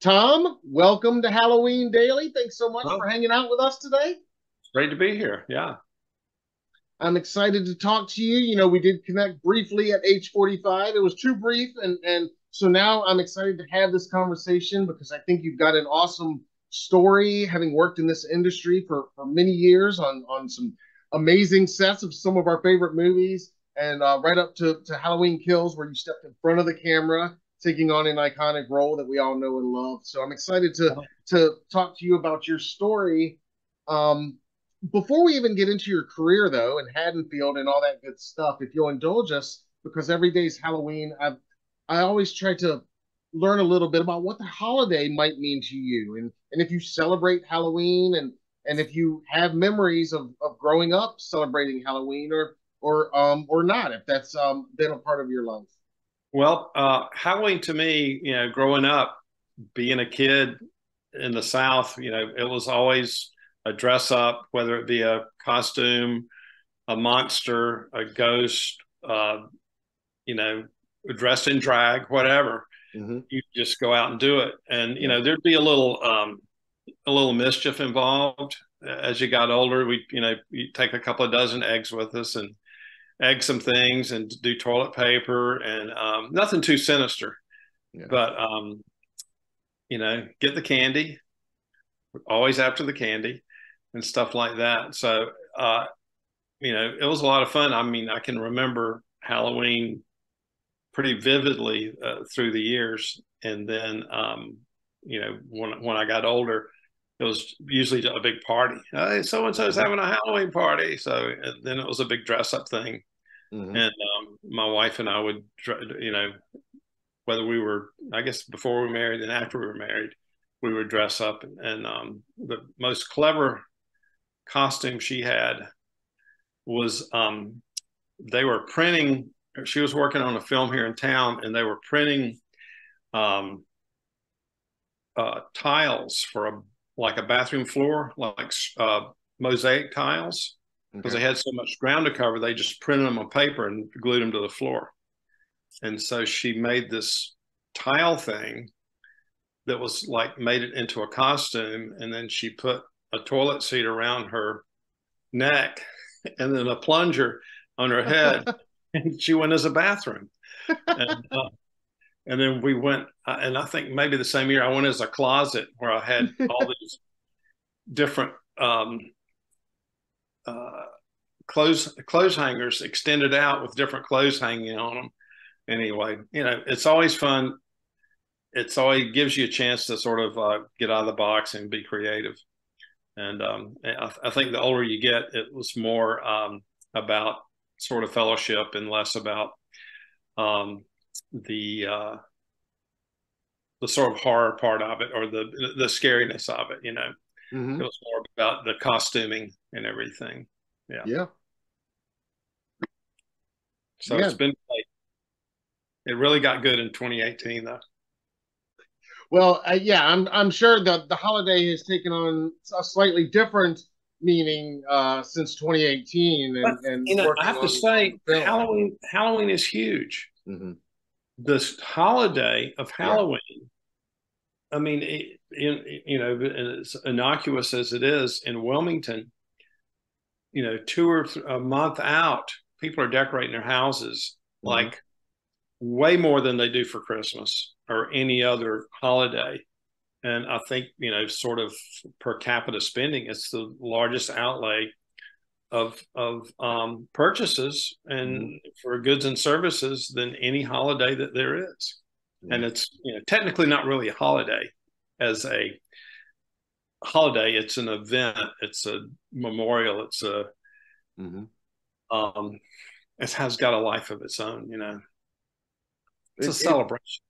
Tom, welcome to Halloween Daily. Thanks so much oh. for hanging out with us today. It's great to be here. Yeah. I'm excited to talk to you. You know, we did connect briefly at H45. It was too brief, and and so now I'm excited to have this conversation because I think you've got an awesome story, having worked in this industry for for many years on on some amazing sets of some of our favorite movies, and uh, right up to to Halloween Kills, where you stepped in front of the camera, taking on an iconic role that we all know and love. So I'm excited to to talk to you about your story. Um, before we even get into your career though and Haddonfield and all that good stuff, if you'll indulge us, because every day's Halloween, I I always try to learn a little bit about what the holiday might mean to you and and if you celebrate Halloween and and if you have memories of, of growing up celebrating Halloween or or um or not, if that's um been a part of your life. Well, uh, Halloween to me, you know, growing up, being a kid in the South, you know, it was always a dress up, whether it be a costume, a monster, a ghost, uh, you know, dressed in drag, whatever. Mm-hmm. You just go out and do it, and you know there'd be a little um, a little mischief involved as you got older. We, you know, you take a couple of dozen eggs with us and egg some things and do toilet paper and um, nothing too sinister, yeah. but um, you know, get the candy. Always after the candy, and stuff like that. So, uh, you know, it was a lot of fun. I mean, I can remember Halloween pretty vividly uh, through the years, and then, um, you know, when when I got older, it was usually a big party. Hey, so and so so's having a Halloween party, so then it was a big dress up thing, mm-hmm. and um, my wife and I would, you know, whether we were, I guess, before we were married and after we were married, we would dress up, and um, the most clever costume she had was um, they were printing. She was working on a film here in town, and they were printing um, uh, tiles for a like a bathroom floor, like uh, mosaic tiles, because okay. they had so much ground to cover. They just printed them on paper and glued them to the floor. And so she made this tile thing that was like made it into a costume, and then she put a toilet seat around her neck and then a plunger on her head. and she went as a bathroom. And, uh, and then we went, uh, and I think maybe the same year I went as a closet where I had all these different um, uh, clothes clothes hangers extended out with different clothes hanging on them. Anyway, you know, it's always fun. It's always gives you a chance to sort of uh, get out of the box and be creative. And um, I, I, think the older you get, it was more um, about sort of fellowship and less about um, the uh, the sort of horror part of it or the the scariness of it. You know, mm-hmm. it was more about the costuming and everything. Yeah. Yeah. So yeah. it's been like, it really got good in 2018 though. Well, uh, yeah, I'm I'm sure that the holiday has taken on a slightly different meaning uh, since 2018. And, but, and you know, I have to say, Halloween Halloween is huge. Mm-hmm. This holiday of Halloween. Yeah. I mean, it, you know, as innocuous as it is in Wilmington, you know, two or th- a month out, people are decorating their houses mm-hmm. like way more than they do for Christmas or any other holiday. And I think, you know, sort of per capita spending, it's the largest outlay of of um, purchases and mm-hmm. for goods and services than any holiday that there is. And it's you know technically not really a holiday as a holiday. It's an event. It's a memorial. It's a mm-hmm. um, it has got a life of its own. You know, it's it, a celebration.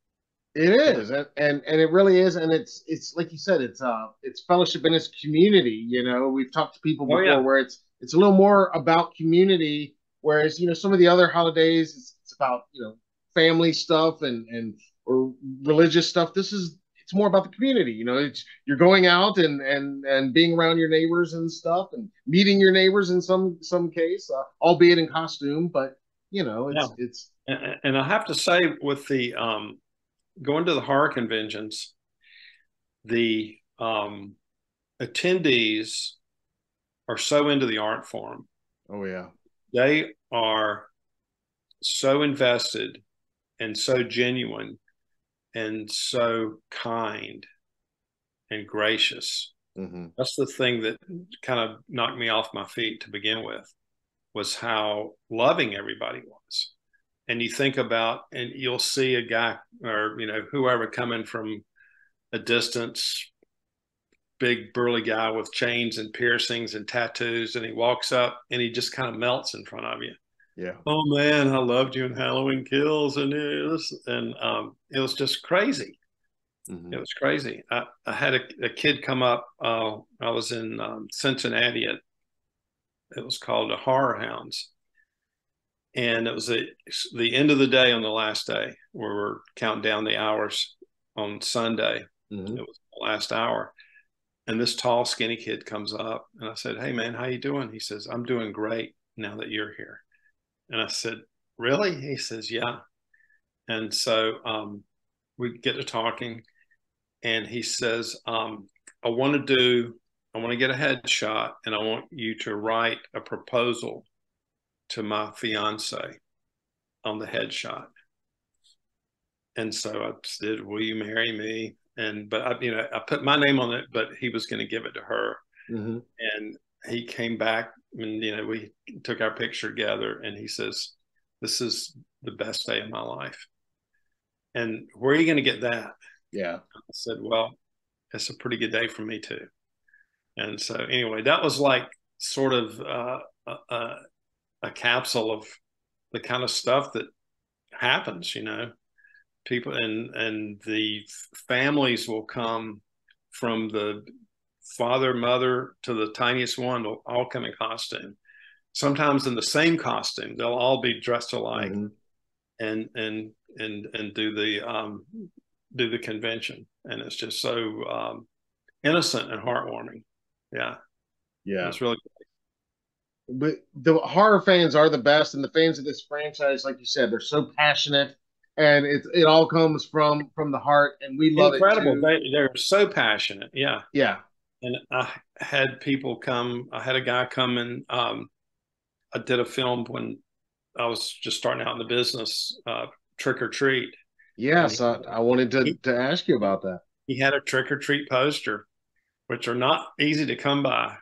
It is, and, and and it really is, and it's it's like you said, it's uh it's fellowship in its community. You know, we've talked to people before oh, yeah. where it's it's a little more about community, whereas you know some of the other holidays it's, it's about you know family stuff and and or religious stuff. This is it's more about the community. You know, it's you're going out and and and being around your neighbors and stuff, and meeting your neighbors in some some case, uh, albeit in costume, but you know, it's yeah. it's. And, and I have to say, with the um, going to the horror conventions, the um, attendees are so into the art form. Oh yeah. They are so invested and so genuine and so kind and gracious. Mm-hmm. That's the thing that kind of knocked me off my feet to begin with was how loving everybody was. And you think about, and you'll see a guy or, you know, whoever coming from a distance, big burly guy with chains and piercings and tattoos, and he walks up and he just kind of melts in front of you. Yeah. Oh man, I loved you in Halloween Kills, and it was, and um, it was just crazy. Mm-hmm. It was crazy. I, I had a, a, kid come up. Uh, I was in um, Cincinnati at it was called the Horror Hounds, and it was a, the end of the day on the last day where we're counting down the hours on Sunday. Mm-hmm. It was the last hour, and this tall, skinny kid comes up, and I said, "Hey, man, how you doing?" He says, "I'm doing great now that you're here." And I said, Really? He says, Yeah. And so um, we get to talking, and he says, um, I want to do, I want to get a headshot, and I want you to write a proposal to my fiance on the headshot. And so I said, Will you marry me? And, but I, you know, I put my name on it, but he was going to give it to her. Mm-hmm. And he came back and you know we took our picture together and he says this is the best day of my life. And where are you going to get that? Yeah. I said well it's a pretty good day for me too. And so anyway that was like sort of uh, a, a capsule of the kind of stuff that happens you know? People and and the families will come from the father, mother to the tiniest one will all come in costume. Sometimes in the same costume, they'll all be dressed alike, mm-hmm. and and and and do the um, do the convention, and it's just so um, innocent and heartwarming. Yeah, yeah, it's really. But the horror fans are the best, and the fans of this franchise, like you said, they're so passionate and it it all comes from from the heart, and we love Incredible. it. Incredible! They they're so passionate. Yeah, yeah and I had people come. I had a guy come and um, I did a film when I was just starting out in the business, uh, Trick or Treat. Yes, he, I, I, wanted to, he, to ask you about that. He had a Trick or Treat poster, which are not easy to come by,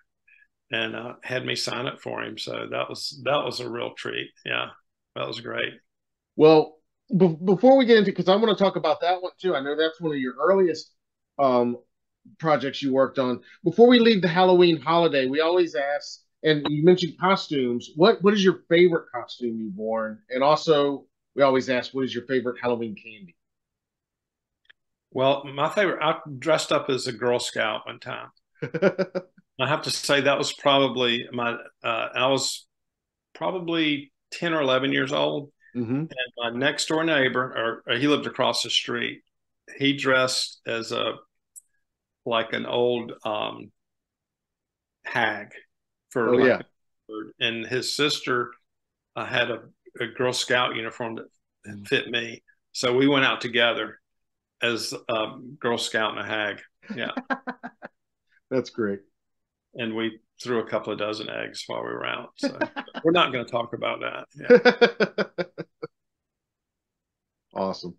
and uh, had me sign it for him. So that was that was a real treat. Yeah, that was great. Well, be- before we get into, because I want to talk about that one too. I know that's one of your earliest um, projects you worked on. Before we leave the Halloween holiday, we always ask, and you mentioned costumes. What what is your favorite costume you've worn? And also, we always ask, what is your favorite Halloween candy? Well, my favorite, I dressed up as a Girl Scout one time. I have to say that was probably my. Uh, I was probably ten or eleven years old, mm-hmm. and my next door neighbor, or, or he lived across the street. He dressed as a like an old um, hag for oh, yeah. and his sister uh, had a, a, Girl Scout uniform that mm-hmm. fit me, so we went out together as a Girl Scout and a hag. Yeah, that's great. And we threw a couple of dozen eggs while we were out. So we're not going to talk about that. Yeah. awesome.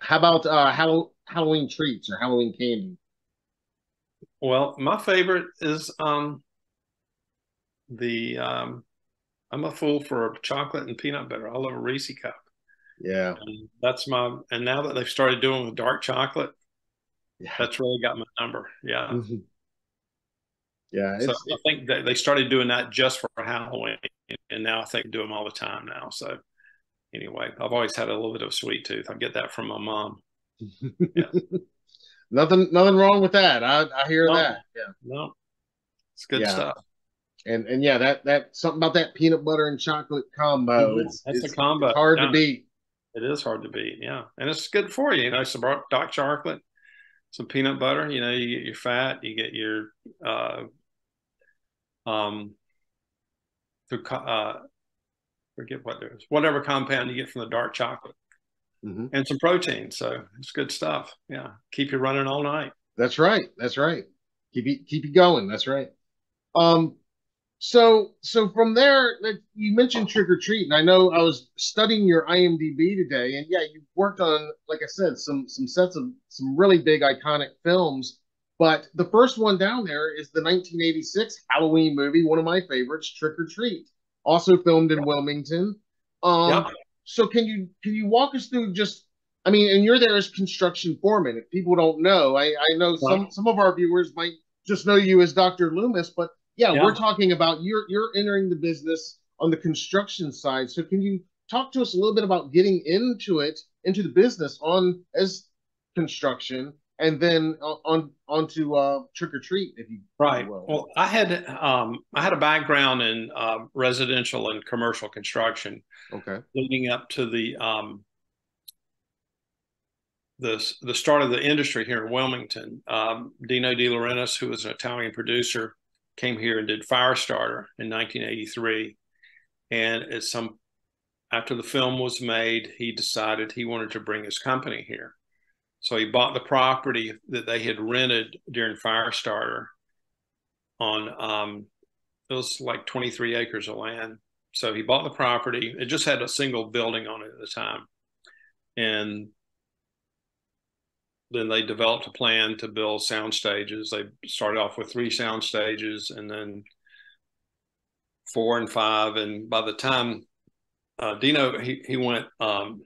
How about uh, how Halloween treats or Halloween candy? Well, my favorite is um the um I'm a fool for chocolate and peanut butter. I love a Reese cup. Yeah. And that's my and now that they've started doing with dark chocolate, yeah. that's really got my number. Yeah. Mm-hmm. Yeah. So I think that they started doing that just for Halloween, and now I think do them all the time now. So anyway, I've always had a little bit of sweet tooth. I get that from my mom. Yeah. nothing, nothing wrong with that. I, I hear no, that. Yeah. No, it's good yeah. stuff. And and yeah, that that something about that peanut butter and chocolate combo. Mm-hmm. It's that's it's, a combo. It's hard yeah. to beat. It is hard to beat. Yeah, and it's good for you. You know, some dark chocolate, some peanut butter. You know, you get your fat, you get your uh, um, through uh, forget what there's whatever compound you get from the dark chocolate mm-hmm. and some protein. So it's good stuff. Yeah, keep you running all night. That's right. That's right. Keep you keep you going. That's right. Um, so so from there, you mentioned trick or Treat, and I know I was studying your IMDb today, and yeah, you worked on, like I said, some some sets of some really big iconic films. But the first one down there is the 1986 Halloween movie, one of my favorites, Trick or Treat, also filmed in Wilmington. Um, yep. So can you can you walk us through just I mean, and you're there as construction foreman. If people don't know, I, I know some some of our viewers might just know you as Dr. Loomis, but yeah, yeah, we're talking about you're you're entering the business on the construction side. So can you talk to us a little bit about getting into it, into the business on as construction, and then on onto uh, trick or Treat, if you right. Well. well, I had um, I had a background in uh, residential and commercial construction. Okay, leading up to the um, the the start of the industry here in Wilmington. Um, Dino De Laurentiis, who was an Italian producer, came here and did Firestarter in 1983, and at some after the film was made, he decided he wanted to bring his company here. So he bought the property that they had rented during Firestarter on um, it was like 23 acres of land. So he bought the property. It just had a single building on it at the time. And then they developed a plan to build sound stages. They started off with three sound stages and then four and five. And by the time uh, Dino, he, he went, um,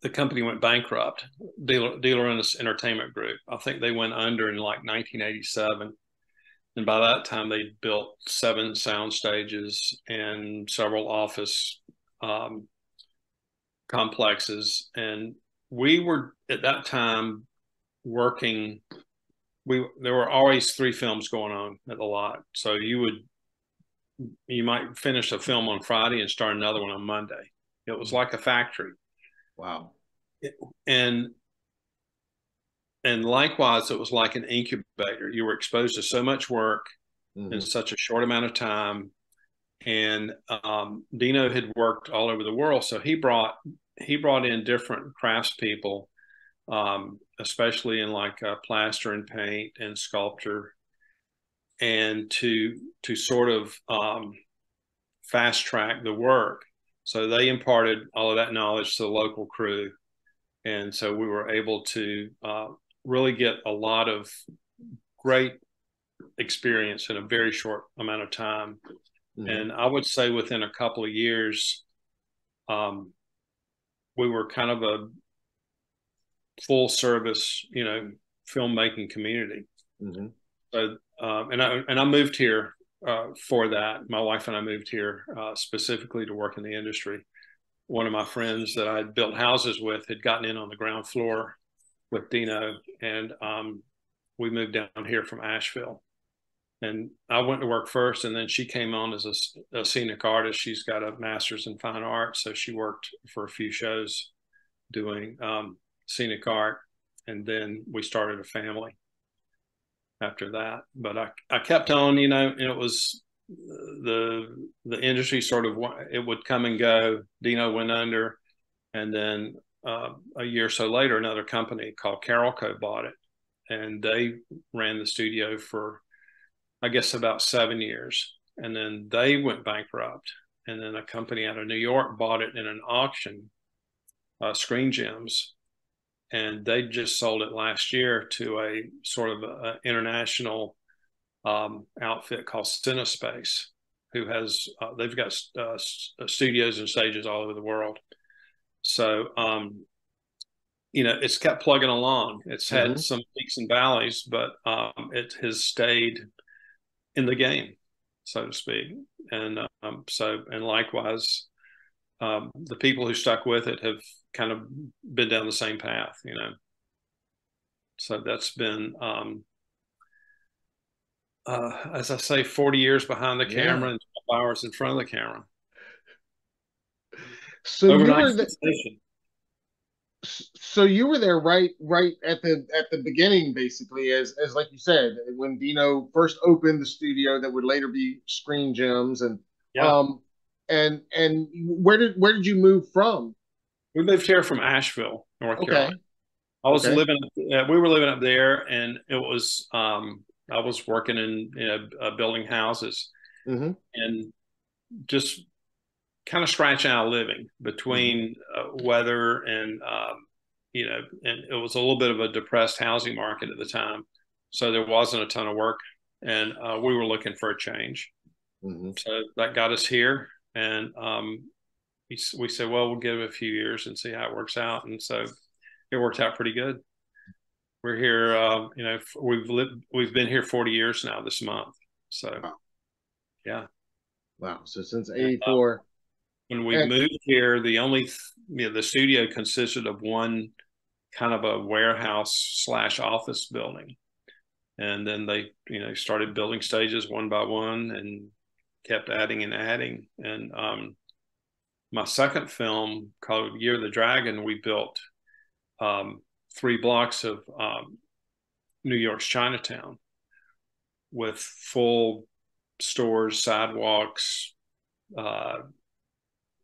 the company went bankrupt, De Laurentiis Entertainment Group. I think they went under in like 1987. And by that time, they built seven sound stages and several office um, complexes. And we were at that time working we there were always three films going on at the lot so you would you might finish a film on friday and start another one on monday it was like a factory wow and and likewise it was like an incubator you were exposed to so much work mm-hmm. in such a short amount of time and um, dino had worked all over the world so he brought he brought in different craftspeople, um, especially in like uh, plaster and paint and sculpture, and to to sort of um, fast track the work. So they imparted all of that knowledge to the local crew, and so we were able to uh, really get a lot of great experience in a very short amount of time. Mm-hmm. And I would say within a couple of years, um, we were kind of a full service, you know, filmmaking community. Mm-hmm. So, um, and I and I moved here uh, for that. My wife and I moved here uh, specifically to work in the industry. One of my friends that I built houses with had gotten in on the ground floor with Dino, and um, we moved down here from Asheville. And I went to work first, and then she came on as a, a scenic artist. She's got a master's in fine art, so she worked for a few shows doing um, scenic art, and then we started a family after that. But I, I kept on, you know, and it was the the industry sort of it would come and go. Dino went under, and then uh, a year or so later, another company called Carolco bought it, and they ran the studio for I guess about seven years. And then they went bankrupt. And then a company out of New York bought it in an auction, uh, Screen Gems. And they just sold it last year to a sort of a, international um, outfit called Cinespace, who has, uh, they've got uh, studios and stages all over the world. So, um, you know, it's kept plugging along. It's had mm-hmm. some peaks and valleys, but um, it has stayed in the game, so to speak. And um, so, and likewise, um, the people who stuck with it have kind of been down the same path, you know. So that's been, um, uh, as I say, 40 years behind the camera yeah. and 12 hours in front of the camera. So you were the, so you were there right right at the at the beginning basically as as like you said when dino first opened the studio that would later be screen gems and yeah. um and and where did where did you move from We moved here from Asheville, North okay. Carolina. I was okay. living. Uh, we were living up there, and it was. Um, I was working in, in uh, building houses, mm-hmm. and just kind of scratching out a living between mm-hmm. uh, weather and um, you know, and it was a little bit of a depressed housing market at the time, so there wasn't a ton of work, and uh, we were looking for a change. Mm-hmm. So that got us here, and um, we, we said, well, we'll give it a few years and see how it works out, and so it worked out pretty good. We're here, uh, you know, we've lived, we've been here 40 years now this month. So, wow. yeah. Wow. So since 84. Uh, when we moved here, the only, you know, the studio consisted of one kind of a warehouse slash office building. And then they, you know, started building stages one by one and kept adding and adding. And um, my second film called Year of the Dragon, we built um, three blocks of um, New York's Chinatown with full stores, sidewalks. Uh,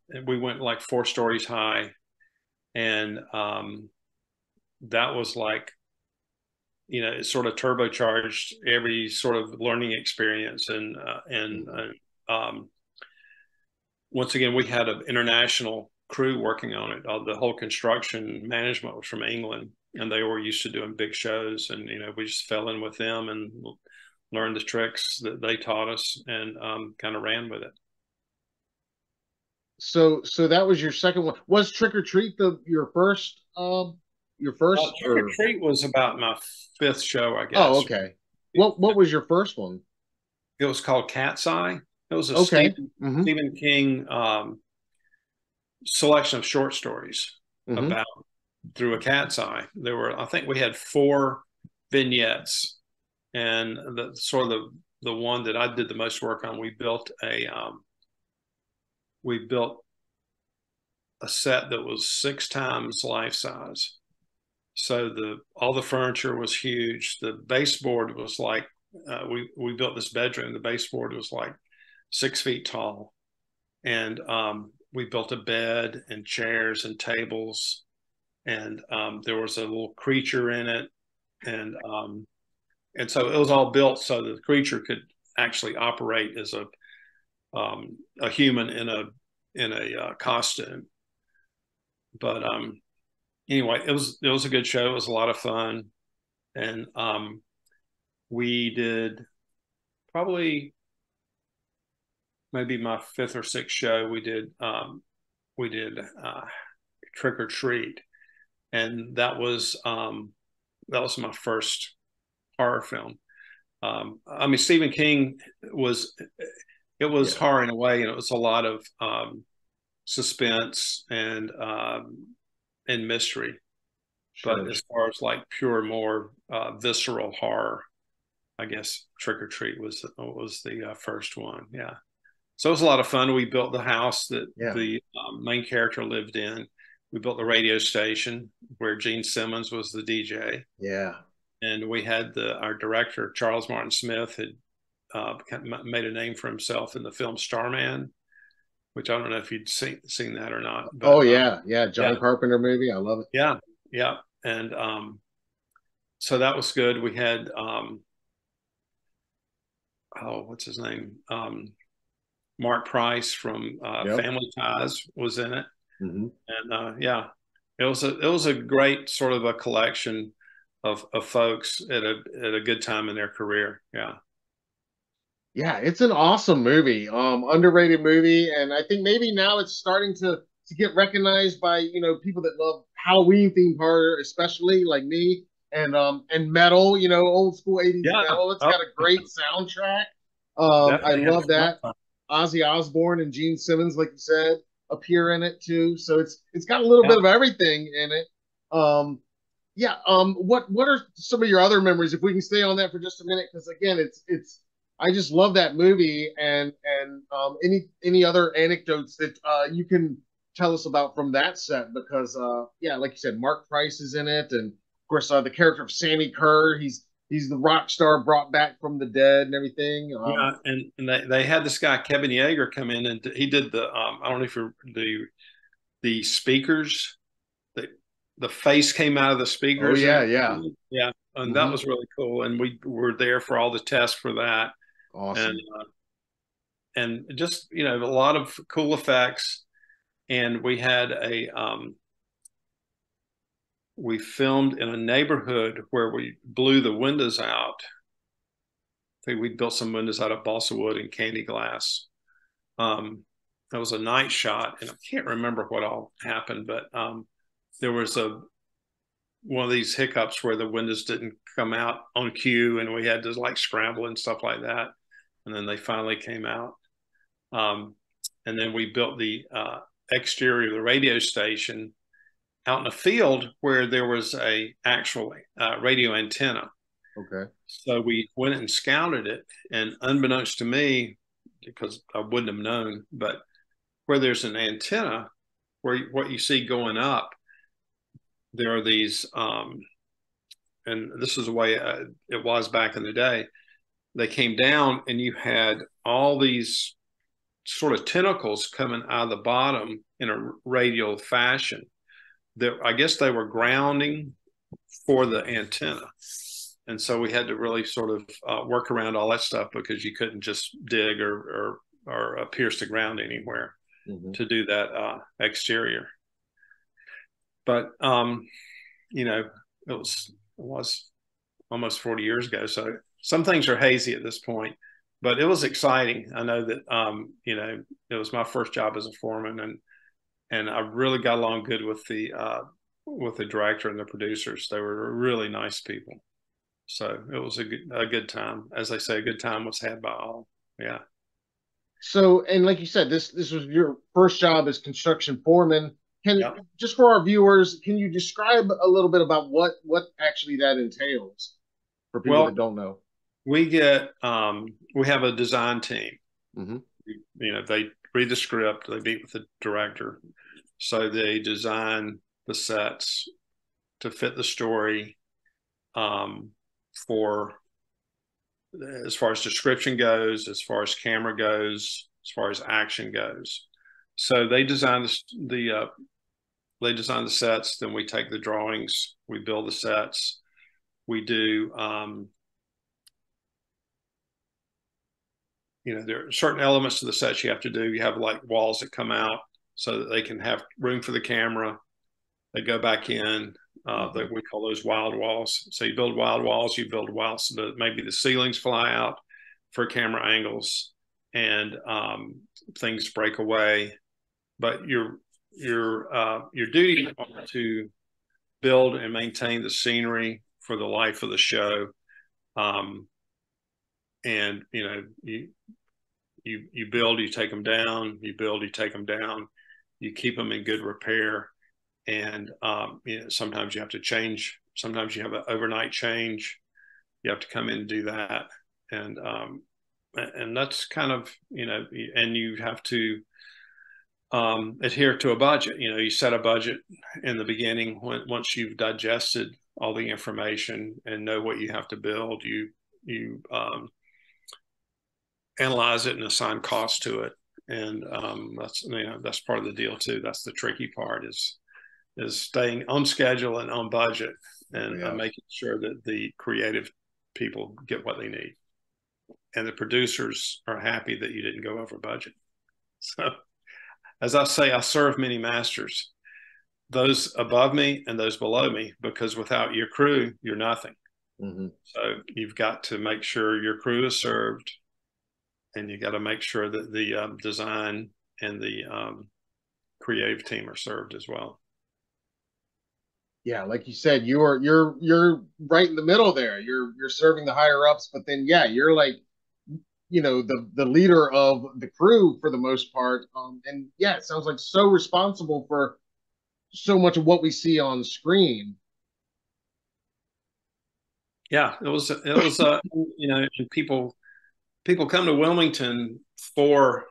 and we went like four stories high. And um, that was like, you know, it sort of turbocharged every sort of learning experience. And, uh, and uh, um, once again, we had an international crew working on it. Uh, the whole construction management was from England, and they were used to doing big shows. And you know, we just fell in with them and learned the tricks that they taught us, and um, kind of ran with it. So, so that was your second one. Was Trick or Treat the your first? Um, your first? Uh, Trick or, or Treat was about my fifth show, I guess. Oh, okay. What What was your first one? It was called Cat's Eye. It was a okay. Stephen, mm-hmm. Stephen King um, selection of short stories mm-hmm. about through a cat's eye. There were, I think, we had four vignettes, and the sort of the the one that I did the most work on. We built a um, we built a set that was six times life size. So the all the furniture was huge. The baseboard was like uh, we we built this bedroom. The baseboard was like six feet tall, and um, we built a bed and chairs and tables, and um, there was a little creature in it, and um, and so it was all built so that the creature could actually operate as a um, a human in a in a uh, costume. But um, anyway, it was it was a good show. It was a lot of fun, and um, we did probably maybe my fifth or sixth show, we did um, we did uh, Trick or Treat, and that was um, that was my first horror film. Um, I mean, Stephen King was it was yeah. horror in a way, and it was a lot of um, suspense and um, and mystery. Sure. But as far as like pure, more uh, visceral horror, I guess Trick or Treat was was the uh, first one. Yeah. So it was a lot of fun. We built the house that yeah. the um, main character lived in. We built the radio station where Gene Simmons was the DJ. Yeah. And we had the our director Charles Martin Smith had uh, made a name for himself in the film Starman, which I don't know if you'd seen seen that or not. But, oh yeah, um, yeah, John yeah. Carpenter movie. I love it. Yeah, yeah, and um, so that was good. We had um, oh, what's his name? Um, Mark Price from uh, yep. Family Ties was in it, mm-hmm. and uh, yeah, it was a it was a great sort of a collection of of folks at a at a good time in their career. Yeah, yeah, it's an awesome movie, um, underrated movie, and I think maybe now it's starting to to get recognized by you know people that love Halloween themed horror, especially like me, and um and metal, you know, old school '80s yeah. metal. It's oh. got a great soundtrack. Um, I love that. Ozzy Osbourne and Gene Simmons, like you said, appear in it too. So it's it's got a little yeah. bit of everything in it. Um, yeah. Um, what what are some of your other memories? If we can stay on that for just a minute, because again, it's it's I just love that movie and and um, any any other anecdotes that uh, you can tell us about from that set because uh, yeah, like you said, Mark Price is in it, and of course uh, the character of Sammi Curr, he's he's the rock star brought back from the dead and everything. Um, yeah, and, and they, they had this guy Kevin Yagher come in and he did the um, I don't know if you're the the speakers the the face came out of the speakers. Oh yeah, yeah, yeah, and mm-hmm. that was really cool. And we were there for all the tests for that. Awesome. And, uh, and just you know a lot of cool effects. And we had a um, we filmed in a neighborhood where we blew the windows out. I think we built some windows out of balsa wood and candy glass. Um, that was a night shot, and I can't remember what all happened, but um, there was a one of these hiccups where the windows didn't come out on cue, and we had to like scramble and stuff like that, and then they finally came out. Um, and then we built the uh, exterior of the radio station out in a field where there was a actual uh, radio antenna. Okay. So we went and scouted it, and unbeknownst to me, because I wouldn't have known, but where there's an antenna, where what you see going up, there are these, um, and this is the way uh, it was back in the day. They came down, and you had all these sort of tentacles coming out of the bottom in a radial fashion that I guess they were grounding for the antenna. And so we had to really sort of uh, work around all that stuff because you couldn't just dig or or, or uh, pierce the ground anywhere mm-hmm. to do that uh, exterior. But um, you know, it was it was almost 40 years ago, so some things are hazy at this point. But it was exciting. I know that um, you know it was my first job as a foreman, and and I really got along good with the uh, with the director and the producers. They were really nice people. So it was a good, a good time. As I say, a good time was had by all. Yeah. So, and like you said, this this was your first job as construction foreman. Can yep. just for our viewers, can you describe a little bit about what what actually that entails for people well, that don't know? We get um, we have a design team. Mm-hmm. You know, they read the script, they meet with the director, so they design the sets to fit the story um, for as far as description goes, as far as camera goes, as far as action goes. So they design the, the uh, they design the sets. Then we take the drawings, we build the sets. We do um, you know there are certain elements to the sets you have to do. You have like walls that come out so that they can have room for the camera. They go back in. Uh, that we call those wild walls. So you build wild walls, you build walls so that maybe the ceilings fly out for camera angles and um, things break away. But your your uh, your duty to build and maintain the scenery for the life of the show. Um, and you know you you you build, you take them down, you build, you take them down you keep them in good repair, and um, you know, sometimes you have to change. Sometimes you have an overnight change. You have to come in and do that, and um, and that's kind of you know, and you have to um, adhere to a budget. You know, you set a budget in the beginning when once you've digested all the information and know what you have to build. You you um, analyze it and assign cost to it, and um, that's you know that's part of the deal too. That's the tricky part is is staying on schedule and on budget, and yeah. uh, making sure that the creative people get what they need, and the producers are happy that you didn't go over budget. So, as I say, I serve many masters, those above me and those below me, because without your crew, you're nothing. Mm-hmm. So you've got to make sure your crew is served and you got to make sure that the um, design and the um, creative team are served as well. Yeah, like you said, you're you're you're right in the middle there. You're you're serving the higher ups, but then yeah, you're like you know the the leader of the crew for the most part. Um, and yeah, it sounds like so responsible for so much of what we see on screen. Yeah, it was it was uh, you know people people come to Wilmington for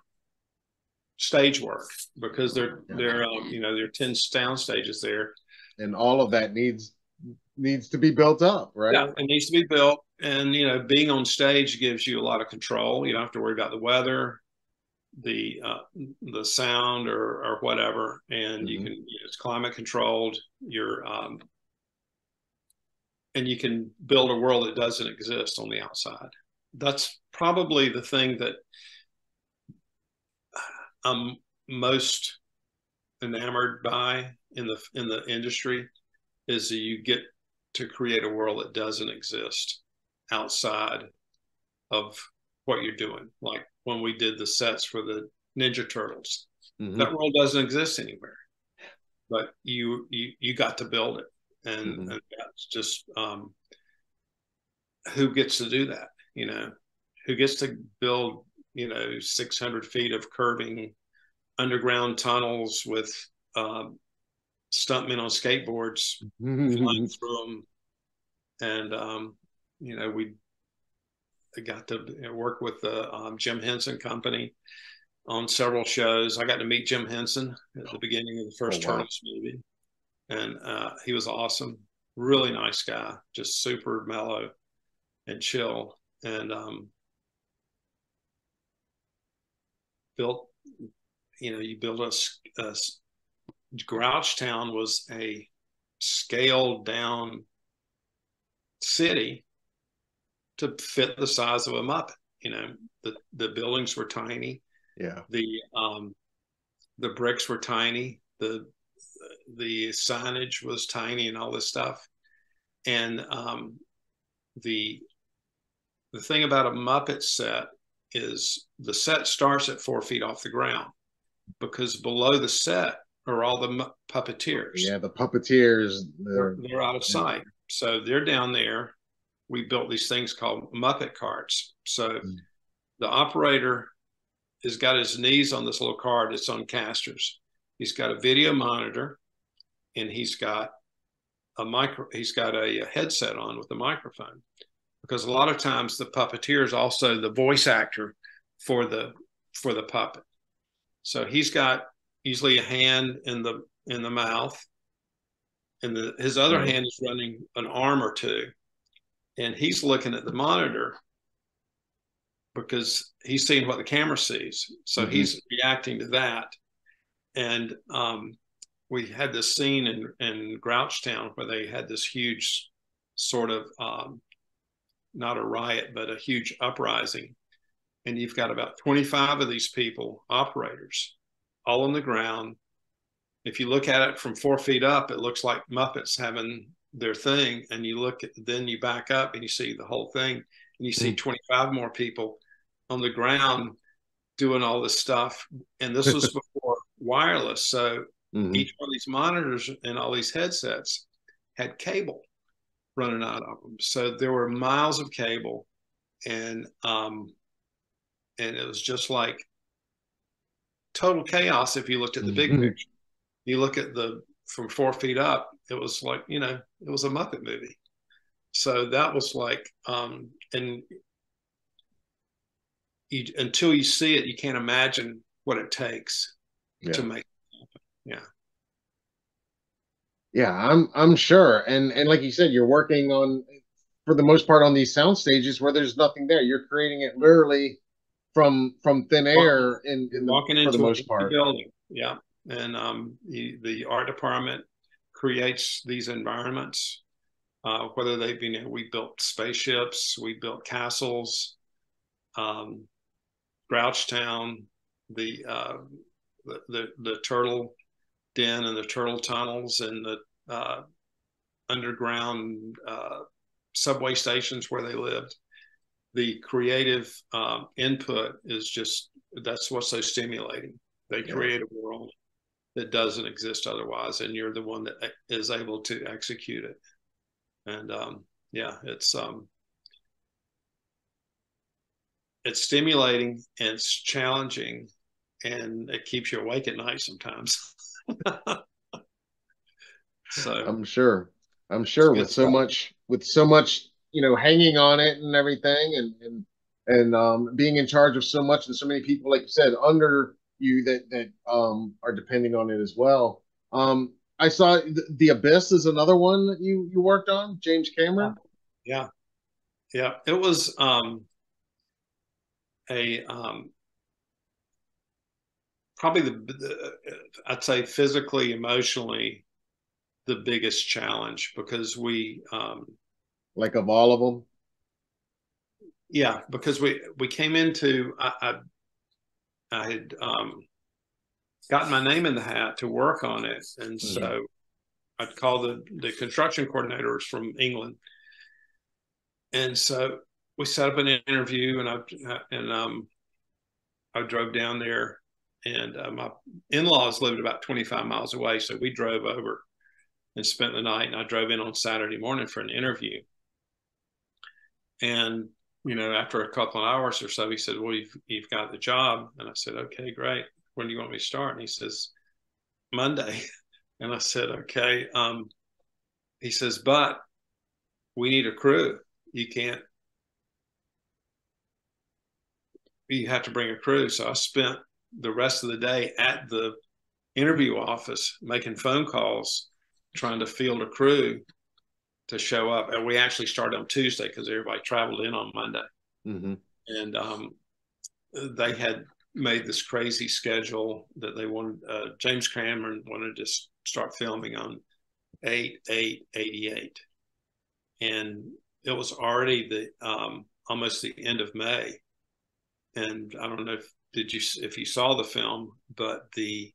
stage work because they're they're um, you know there are 10 sound stages there and all of that needs needs to be built up right yeah it needs to be built and you know being on stage gives you a lot of control you don't have to worry about the weather the uh, the sound or or whatever, and mm-hmm. you can you know, it's climate controlled. You're um, and you can build a world that doesn't exist on the outside. That's probably the thing that I'm most enamored by in the in the industry is that you get to create a world that doesn't exist outside of what you're doing. Like when we did the sets for the Ninja Turtles, mm-hmm. that world doesn't exist anywhere, but you you you got to build it, and, mm-hmm. and that's just um, who gets to do that. You know, who gets to build you know 600 feet of curving underground tunnels with um, stuntmen on skateboards mm-hmm. flying through them, and um, you know we got to work with the um, Jim Henson Company on several shows. I got to meet Jim Henson at the beginning of the first oh, wow. Turtles movie, and uh, he was awesome. Really nice guy, just super mellow and chill, and um, built. You know, you build a, a Grouchtown was a scaled down city to fit the size of a Muppet. You know, the the buildings were tiny. Yeah. The um, the bricks were tiny. The the signage was tiny and all this stuff. And um, the the thing about a Muppet set is the set starts at four feet off the ground because below the set are all the puppeteers. Yeah, the puppeteers. They're, they're out of sight. So they're down there. We built these things called Muppet carts. So mm. the operator has got his knees on this little cart. It's on casters. He's got a video monitor, and he's got a micro. He's got a, a headset on with a microphone, because a lot of times the puppeteer is also the voice actor for the for the puppet. So he's got usually a hand in the in the mouth, and the, his other right. hand is running an arm or two, and he's looking at the monitor because he's seeing what the camera sees. So mm-hmm. he's reacting to that, and um, we had this scene in in Grouchtown where they had this huge sort of um, not a riot but a huge uprising and you've got about 25 of these people operators all on the ground. If you look at it from four feet up, it looks like Muppets having their thing. And you look at, then you back up and you see the whole thing and you see mm-hmm. 25 more people on the ground doing all this stuff. And this was before wireless. So mm-hmm. each one of these monitors and all these headsets had cable running out of them. So there were miles of cable and, um, and it was just like total chaos if you looked at the big mm-hmm. picture. You look at the from four feet up, it was like, you know, it was a Muppet movie. So that was like, um, and you, until you see it, you can't imagine what it takes yeah. to make it happen. Yeah. Yeah, I'm I'm sure. And and like you said, you're working on for the most part on these sound stages where there's nothing there. You're creating it literally from from thin air in, in walking the, into the most part. building. Yeah, and um, the the art department creates these environments. Uh, whether they've been, we built spaceships, we built castles, um, Grouchtown, the, uh, the, the the turtle den and the turtle tunnels and the uh, underground uh, subway stations where they lived the creative um, input is just that's what's so stimulating. They yeah. create a world that doesn't exist otherwise, and you're the one that is able to execute it. And um, yeah, it's um, it's stimulating and it's challenging, and it keeps you awake at night sometimes. so I'm sure, I'm sure with so much with so much you know, hanging on it and everything, and and and um, being in charge of so much and so many people, like you said, under you that that um, are depending on it as well. Um, I saw the, the, Abyss is another one that you you worked on, James Cameron. Yeah, yeah, it was um, a um, probably the, the, I'd say physically, emotionally, the biggest challenge because we um, like of all of them. Yeah, because we we came into I I, I had um, gotten my name in the hat to work on it, and mm-hmm. so I'd call the the construction coordinators from England, and so we set up an interview, and I and um I drove down there, and uh, my in laws lived about twenty five miles away, so we drove over and spent the night, and I drove in on Saturday morning for an interview, and you know after a couple of hours or so, he said, "Well, you've you've got the job," and I said, "Okay, great. When do you want me to start?" And he says, "Monday." And I said, okay. Um, he says, but we need a crew. You can't, you have to bring a crew. So I spent the rest of the day at the interview office making phone calls, trying to field a crew to show up. And we actually started on Tuesday because everybody traveled in on Monday. Mm-hmm. And um, they had made this crazy schedule that they wanted. Uh, James Cameron wanted to start filming on 8 8 88. And it was already the um, almost the end of May. And I don't know if did you if you saw the film, but the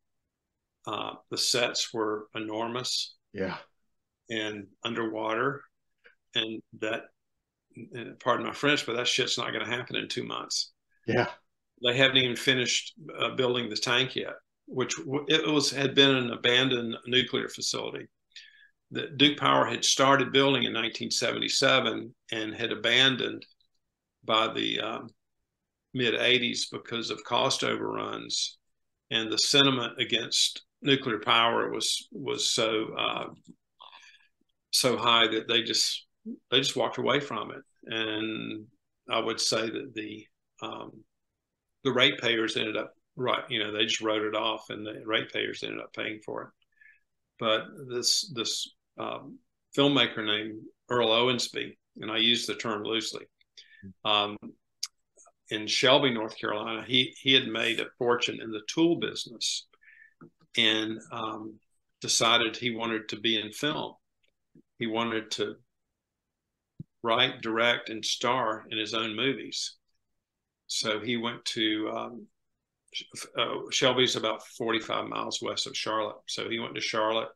uh, the sets were enormous. Yeah. And underwater. And that, and pardon my French, but that shit's not going to happen in two months. Yeah they haven't even finished uh, building the tank yet, which it was had been an abandoned nuclear facility that Duke Power had started building in 1977 and had abandoned by the um, mid 80s because of cost overruns and the sentiment against nuclear power was was so uh, so high that they just they just walked away from it and I would say that the um, the ratepayers ended up right, you know, they just wrote it off, and the ratepayers ended up paying for it. But this this um, filmmaker named Earl Owensby, and I use the term loosely, um, in Shelby, North Carolina, he he had made a fortune in the tool business, and um, decided he wanted to be in film. He wanted to write, direct, and star in his own movies. So he went to um, uh, Shelby's about 45 miles west of Charlotte. So he went to Charlotte.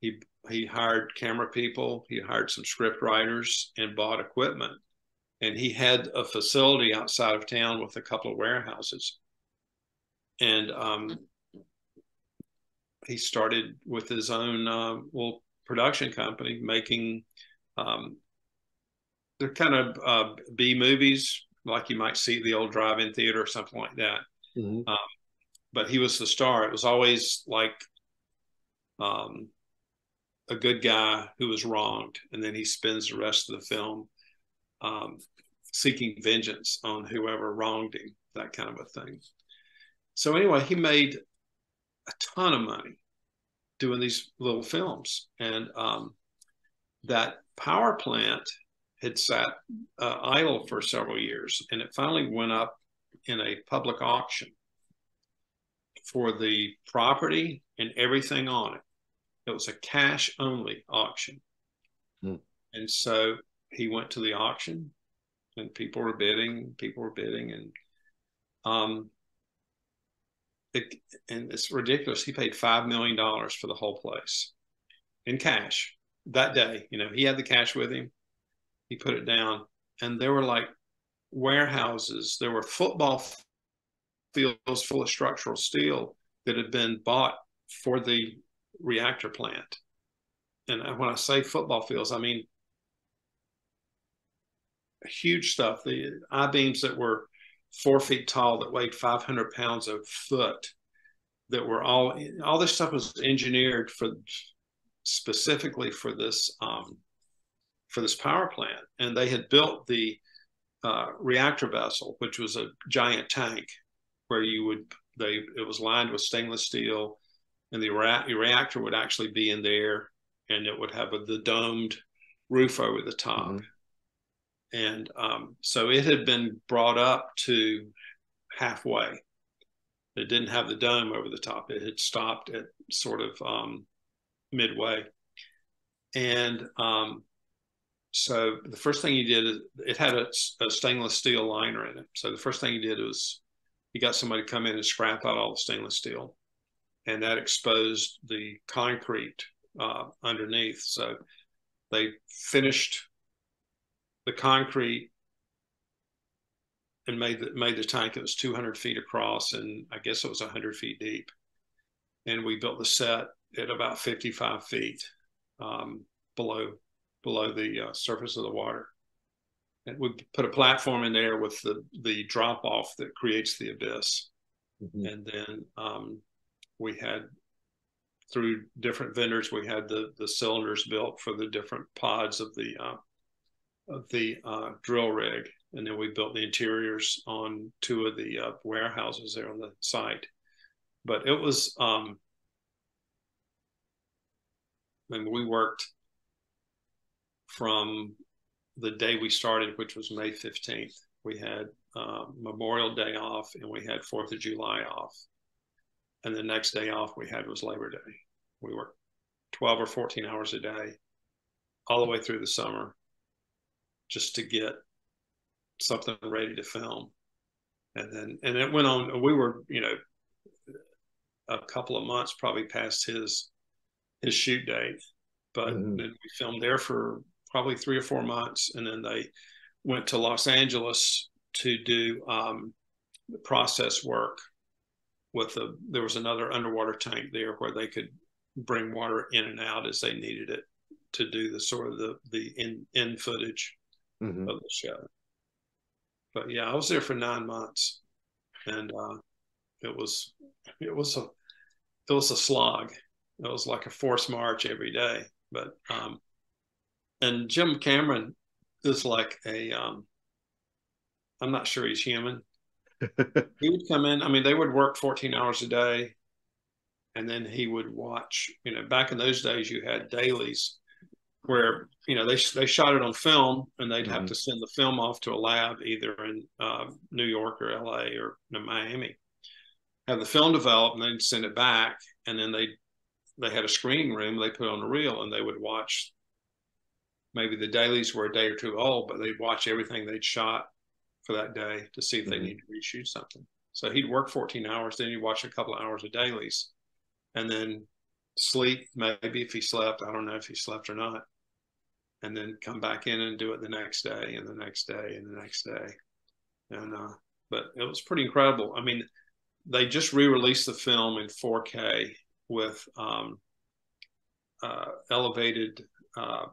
He he hired camera people. He hired some script writers and bought equipment. And he had a facility outside of town with a couple of warehouses. And um, he started with his own uh, little production company making um, they're kind of uh, B movies, like you might see the old drive-in theater or something like that. Mm-hmm. Um, but he was the star. It was always like um, a good guy who was wronged, and then he spends the rest of the film um, seeking vengeance on whoever wronged him, that kind of a thing. So anyway, he made a ton of money doing these little films, and um, that power plant had sat uh, idle for several years, and it finally went up in a public auction for the property and everything on it. It was a cash only auction. Hmm. And so he went to the auction and people were bidding, people were bidding and um it, and it's ridiculous. He paid five million dollars for the whole place in cash that day. You know, he had the cash with him he put it down, and there were like warehouses. There were football fields full of structural steel that had been bought for the reactor plant. And when I say football fields, I mean huge stuff. The I beams that were four feet tall that weighed 500 pounds a foot that were all all this stuff was engineered for specifically for this um, for this power plant, and they had built the uh, reactor vessel, which was a giant tank where you would they it was lined with stainless steel, and the reactor would actually be in there, and it would have a, the domed roof over the top. Mm-hmm. And um, so it had been brought up to halfway. It didn't have the dome over the top. It had stopped at sort of um, midway. And um, so the first thing he did is it had a, a, stainless steel liner in it. So the first thing he did was he got somebody to come in and scrap out all the stainless steel, and that exposed the concrete uh, underneath. So they finished the concrete and made the, made the tank. It was 200 feet across, and I guess it was 100 feet deep. And we built the set at about 55 feet um, below below the uh, surface of the water. And we put a platform in there with the the drop off that creates the abyss. Mm-hmm. And then um, we had through different vendors, we had the the cylinders built for the different pods of the uh, of the uh, drill rig, and then we built the interiors on two of the uh, warehouses there on the site. But it was, um, mean, we worked from the day we started, which was May 15th. We had uh, Memorial Day off and we had Fourth of July off. And the next day off we had was Labor Day. We worked 12 or 14 hours a day all the way through the summer just to get something ready to film. And then, and it went on, we were, you know, a couple of months probably past his, his shoot date, but mm-hmm. then we filmed there for probably three or four months, and then they went to Los Angeles to do um, the process work. With the, there was another underwater tank there where they could bring water in and out as they needed it to do the sort of the the in in footage mm-hmm. of the show. But yeah, I was there for nine months, and uh, it was it was a it was a slog. It was like a forced march every day. But um, and Jim Cameron is like a um, I'm not sure he's human. he would come in. I mean, they would work 14 hours a day, and then he would watch. You know, back in those days, you had dailies where you know they they shot it on film, and they'd mm-hmm. have to send the film off to a lab either in uh, New York or L.A. or Miami. Have the film developed, and they'd send it back, and then they they had a screening room. They put on a reel, and they would watch maybe the dailies were a day or two old, but they'd watch everything they'd shot for that day to see if mm-hmm. they need to reshoot something. So he'd work 14 hours, then he'd watch a couple of hours of dailies, and then sleep. Maybe if he slept, I don't know if he slept or not, and then come back in and do it the next day, and the next day, and the next day. And uh, but it was pretty incredible. I mean, they just re-released the film in 4K with um, uh, elevated uh,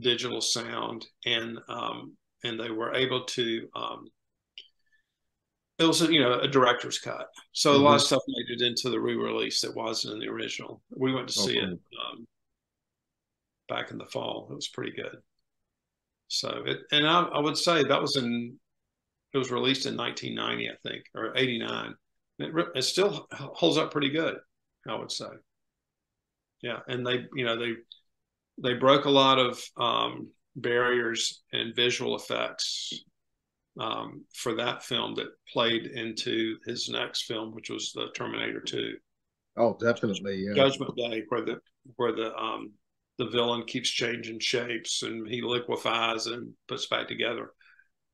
digital sound, and um, and they were able to. Um, it was a, you know a director's cut, so mm-hmm. a lot of mm-hmm. stuff made it into the re-release that wasn't in the original. We went to see okay. it um, back in the fall. It was pretty good. So it, and I, I would say that was in it was released in 1990, I think, or 89. It, it still holds up pretty good, I would say. Yeah, and they, you know, they they broke a lot of um, barriers and visual effects um, for that film that played into his next film, which was the Terminator Two. Oh, definitely, yeah. Judgment Day, where the where the um, the villain keeps changing shapes and he liquefies and puts back together.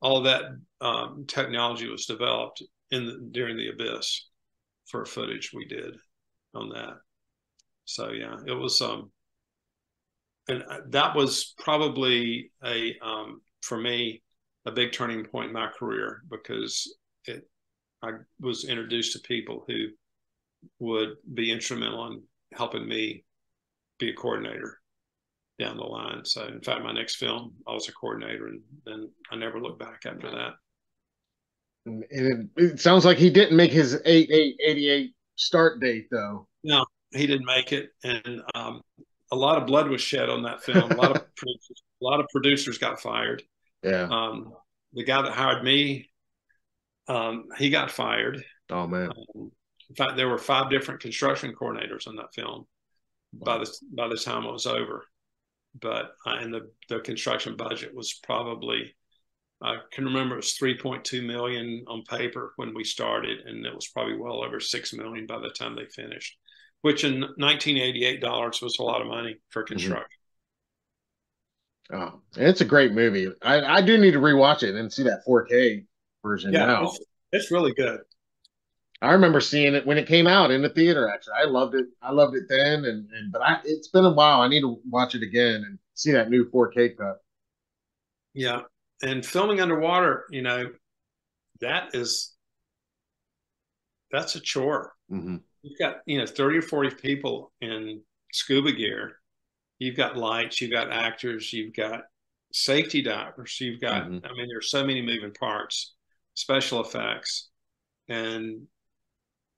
All that um, technology was developed in the, during the abyss for footage we did on that. So yeah, it was um and uh, that was probably a um, for me a big turning point in my career because it I was introduced to people who would be instrumental in helping me be a coordinator down the line. So in fact, my next film, I was a coordinator, and then I never looked back after that. And it, it sounds like he didn't make his eight eight eighty eight start date though. No, he didn't make it, and um, a lot of blood was shed on that film. A lot of producers, a lot of producers got fired. Yeah. Um, the guy that hired me, um, he got fired. Oh man. Um, in fact, there were five different construction coordinators on that film wow. by the by the time it was over. But uh, and the the construction budget was probably I can remember it was 3.2 million on paper when we started, and it was probably well over six million by the time they finished, which in 1988 dollars was a lot of money for mm-hmm. construction. Oh, it's a great movie. I, I do need to rewatch it and see that 4K version yeah, now. It's, it's really good. I remember seeing it when it came out in the theater. Actually, I loved it. I loved it then, and and but I it's been a while. I need to watch it again and see that new 4K cut. Yeah, and filming underwater, you know, that is that's a chore. Mm-hmm. You've got you know thirty or forty people in scuba gear. You've got lights. You've got actors. You've got safety divers. You've got. Mm-hmm. I mean, there's so many moving parts, special effects, and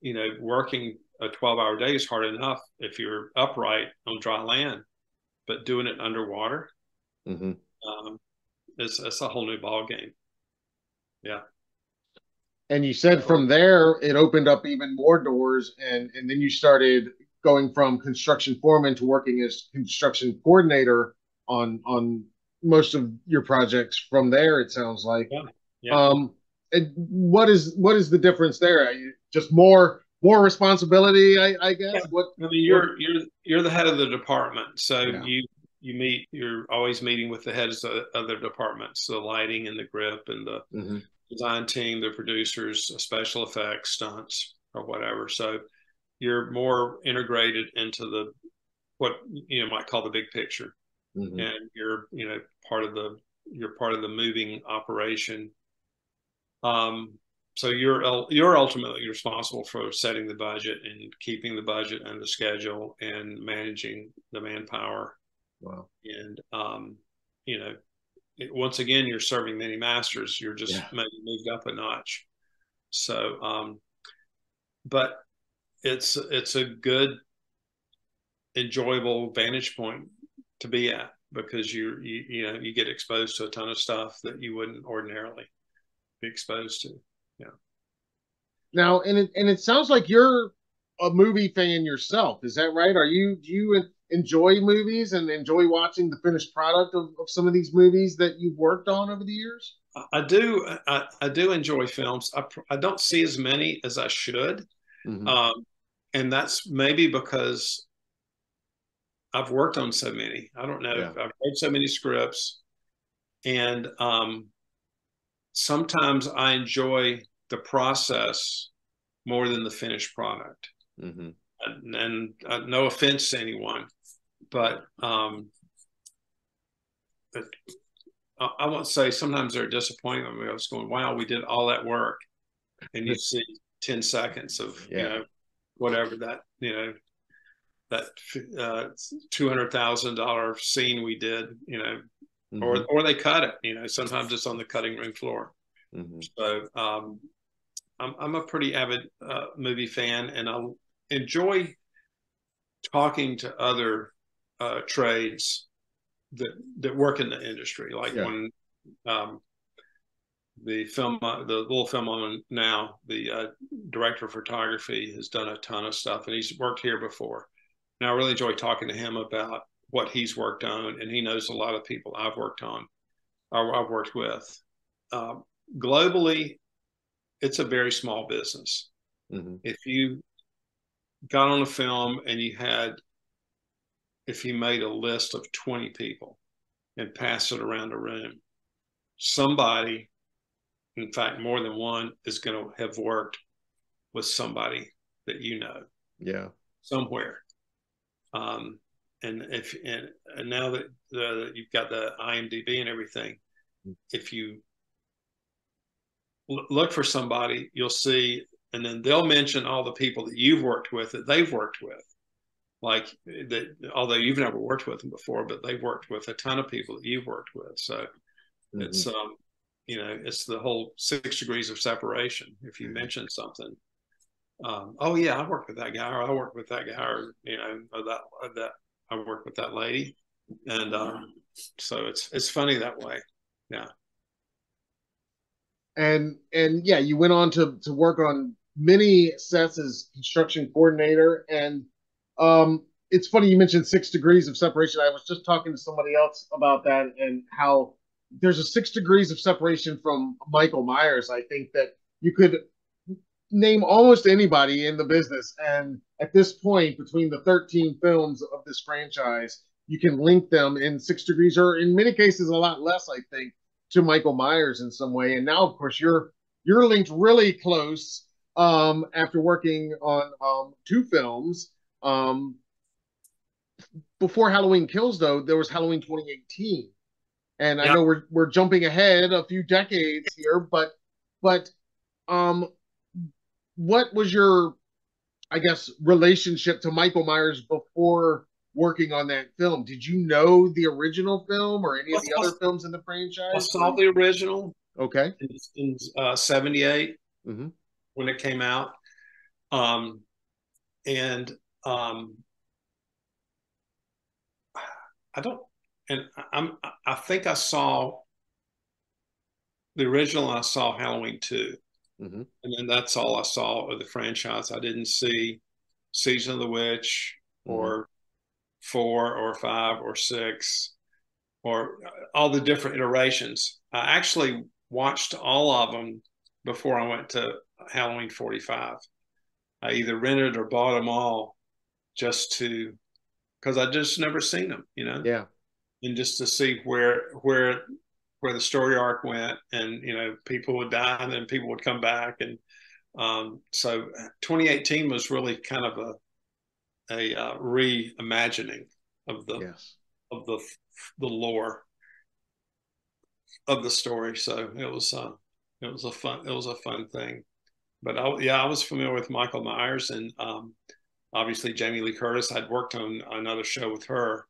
you know, working a 12 hour day is hard enough if you're upright on dry land, but doing it underwater, mm-hmm. um, it's, it's a whole new ball game. Yeah. And you said from there it opened up even more doors, and and then you started going from construction foreman to working as construction coordinator on on most of your projects. From there, it sounds like. Yeah. yeah. Um, and what is what is the difference there? Just more more responsibility, I, I guess. Yeah. What I mean, you're you're you're the head of the department, so yeah. you you meet you're always meeting with the heads of other departments the lighting and the grip and the mm-hmm. design team the producers special effects stunts or whatever so you're more integrated into the what you know might call the big picture mm-hmm. and you're you know part of the you're part of the moving operation um so you're you're ultimately responsible for setting the budget and keeping the budget and the schedule and managing the manpower Wow. And, um, you know, it, once again, you're serving many masters. You're just yeah. maybe moved up a notch. So, um, but it's it's a good, enjoyable vantage point to be at because you you you know you get exposed to a ton of stuff that you wouldn't ordinarily be exposed to. Yeah. Now, and it and it sounds like you're a movie fan yourself. Is that right? Are you do you enjoy movies and enjoy watching the finished product of, of some of these movies that you've worked on over the years? I do. I, I do enjoy films. I, I don't see as many as I should. Mm-hmm. Um, and that's maybe because I've worked on so many. I don't know. Yeah. I've read so many scripts. And um, sometimes I enjoy the process more than the finished product. Mm-hmm. And, and uh, no offense to anyone, but um, I, I won't say sometimes they're disappointing. I was going, wow, we did all that work, and you see ten seconds of yeah. you know whatever that you know that uh, two hundred thousand dollar scene we did, you know, mm-hmm. or or they cut it. You know, sometimes it's on the cutting room floor. Mm-hmm. So um, I'm I'm a pretty avid uh, movie fan, and I enjoy talking to other uh, trades that that work in the industry. Like yeah. when um, the film, uh, the little film on now, the uh, director of photography has done a ton of stuff, and he's worked here before. Now I really enjoy talking to him about what he's worked on, and he knows a lot of people I've worked on, or I've worked with. Um, globally, it's a very small business. Mm-hmm. If you got on a film and you had if you made a list of 20 people and passed it around the room, somebody, in fact, more than one, is going to have worked with somebody that you know. Yeah. Somewhere. Um, and if and, and now that the, you've got the IMDb and everything, if you look for somebody, you'll see, and then they'll mention all the people that you've worked with that they've worked with. Like that although you've never worked with them before but they've worked with a ton of people that you've worked with. So mm-hmm. it's um you know it's the whole six degrees of separation. If you mention something um, oh yeah i worked with that guy or i worked with that guy or you know or that or that i work with that lady and um so it's it's funny that way yeah and and yeah you went on to to work on many sets as construction coordinator and um, it's funny you mentioned six degrees of separation. I was just talking to somebody else about that and how there's a six degrees of separation from Michael Myers. I think that you could name almost anybody in the business, and at this point, between the 13 films of this franchise, you can link them in six degrees, or in many cases, a lot less. I think to Michael Myers in some way. And now, of course, you're you're linked really close um, after working on um, two films. Um, before Halloween Kills, though, there was Halloween 2018, and I know we're we're jumping ahead a few decades here, but but um, what was your, I guess, relationship to Michael Myers before working on that film? Did you know the original film or any of the other films in the franchise? I saw the original. Okay. In, in uh, 78 mm-hmm. when it came out. Um, and um, I don't, and I'm, I think I saw the original. I saw Halloween 2 mm-hmm. and then that's all I saw of the franchise. I didn't see Season of the Witch mm-hmm. or four or five or six or all the different iterations. I actually watched all of them before I went to Halloween 45. I either rented or bought them all just to because I just never seen them, you know. Yeah. And just to see where where where the story arc went, and you know, people would die and then people would come back, and um, so 2018 was really kind of a a uh, reimagining of the yes. of the the lore of the story. So it was uh, it was a fun it was a fun thing. But I, yeah, I was familiar with Michael Myers and um, obviously Jamie Lee Curtis. I'd worked on another show with her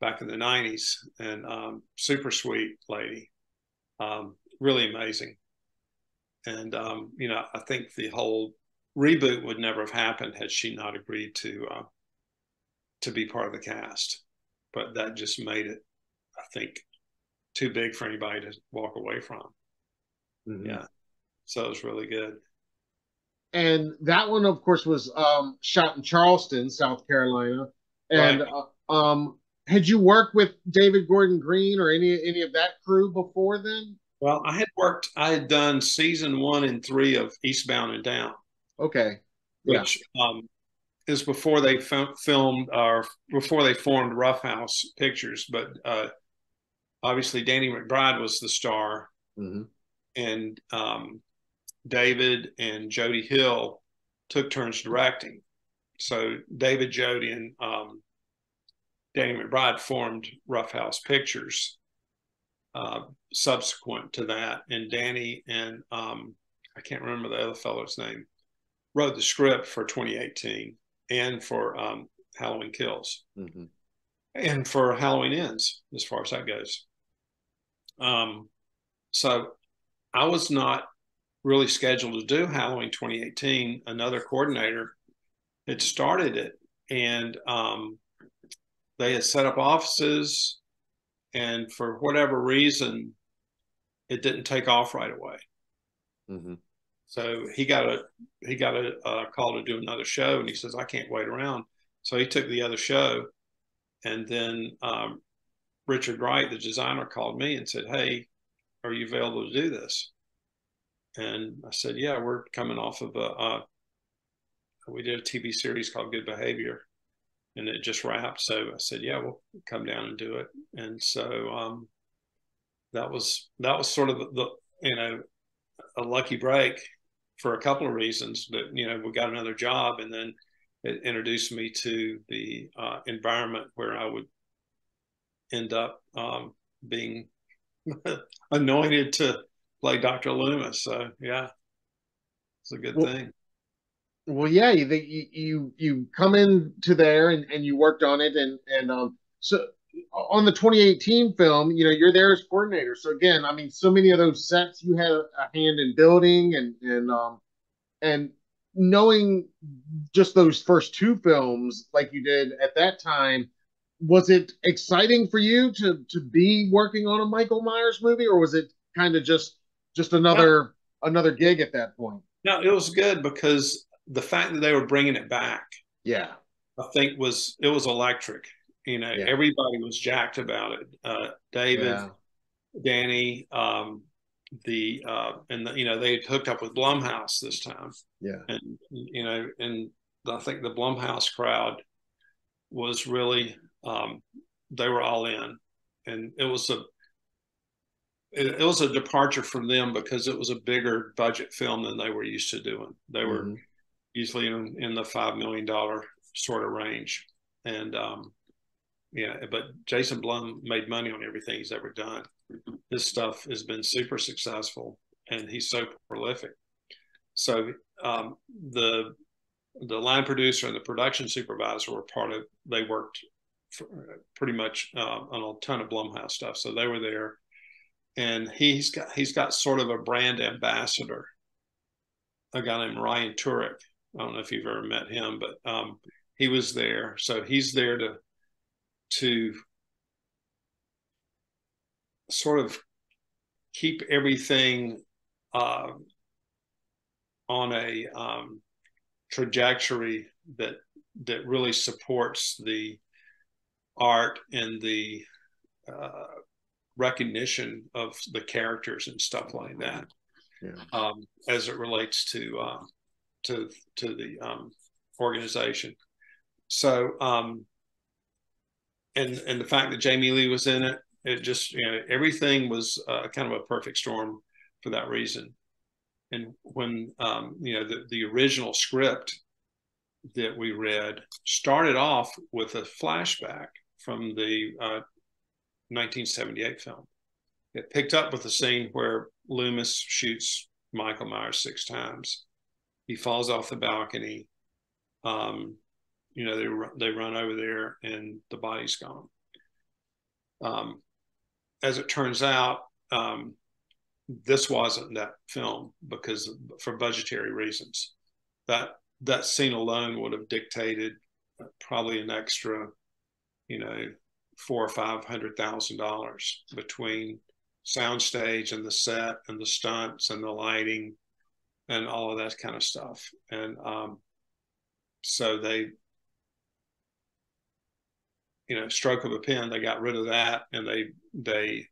back in the '90s, and um, super sweet lady, um, really amazing. And um, you know, I think the whole reboot would never have happened had she not agreed to uh, to be part of the cast. But that just made it, I think, too big for anybody to walk away from. Mm-hmm. Yeah, so it was really good. And that one, of course, was um, shot in Charleston, South Carolina. And right. uh, um, had you worked with David Gordon Green or any any of that crew before then? Well, I had worked. I had done season one and three of Eastbound and Down. Okay. Which yeah. um, is before they filmed or before they formed Roughhouse Pictures, but uh, obviously Danny McBride was the star, mm-hmm. and um, David and Jody Hill took turns directing. So David, Jody, and um, Danny McBride formed Roughhouse Pictures. Uh, subsequent to that, and Danny and um, I can't remember the other fellow's name wrote the script for 2018 and for um, Halloween Kills mm-hmm. and for Halloween Ends, as far as that goes. Um, so I was not really scheduled to do Halloween 2018. Another coordinator had started it, and um, they had set up offices, and for whatever reason, it didn't take off right away. Mm-hmm. So he got a he got a, a, call to do another show, and he says, "I can't wait around." So he took the other show, and then um, Richard Wright, the designer, called me and said, "Hey, are you available to do this?" And I said, "Yeah, we're coming off of a uh, we did a TV series called Good Behavior, and it just wrapped. So I said, "Yeah, we'll come down and do it." And so um, that was that was sort of the, you know a lucky break for a couple of reasons. That you know, we got another job, and then it introduced me to the uh, environment where I would end up um, being anointed to play Dr. Loomis. So yeah, it's a good well, thing. Well, yeah, you you you come into there and, and you worked on it, and and um, so on the 2018 film, you know, you're there as coordinator. So again, I mean, so many of those sets you had a hand in building and and um and knowing just those first two films like you did at that time, was it exciting for you to to be working on a Michael Myers movie, or was it kind of just just another another gig at that point? No, it was good because the fact that they were bringing it back, yeah, I think was it was electric you know, yeah. everybody was jacked about it. Uh, David, yeah. Danny, um, the uh, and the, you know they hooked up with Blumhouse this time. Yeah, and you know, and I think the Blumhouse crowd was really um, they were all in, and it was a it, it, was a departure from them because it was a bigger budget film than they were used to doing. They were mm-hmm. Usually in, in the five million dollar sort of range, and um, yeah, but Jason Blum made money on everything he's ever done. This stuff has been super successful, and he's so prolific. So um, the the line producer and the production supervisor were part of. They worked pretty much uh, on a ton of Blumhouse stuff, so they were there. And he's got he's got sort of a brand ambassador, a guy named Ryan Turek. I don't know if you've ever met him, but um, he was there. So he's there to to sort of keep everything uh, on a um, trajectory that that really supports the art and the uh, recognition of the characters and stuff like that yeah. um, as it relates to uh, to to the um, organization. So um, and and the fact that Jamie Lee was in it, it just you know everything was uh, kind of a perfect storm for that reason. And when um, you know the the original script that we read started off with a flashback from the uh, 1978 film. It picked up with the scene where Loomis shoots Michael Myers six times. He falls off the balcony. Um, you know, they they run over there and the body's gone. Um, as it turns out, um, this wasn't that film because for budgetary reasons. That that scene alone would have dictated probably an extra, you know, four or five hundred thousand dollars between soundstage and the set and the stunts and the lighting and all of that kind of stuff. And um, so they you know stroke of a pen they got rid of that and they they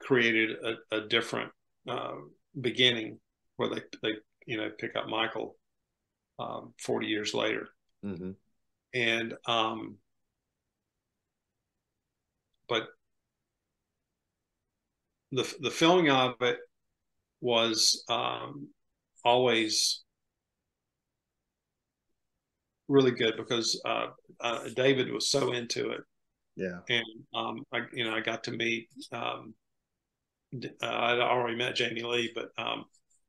created a, a different uh, beginning where they they you know pick up Michael um, 40 years later mm-hmm. and um, but the the filming of it was um, always really good because uh, uh, David was so into it. Yeah. And um, I, you know, I got to meet. Um, uh, I'd already met Jamie Lee, but um,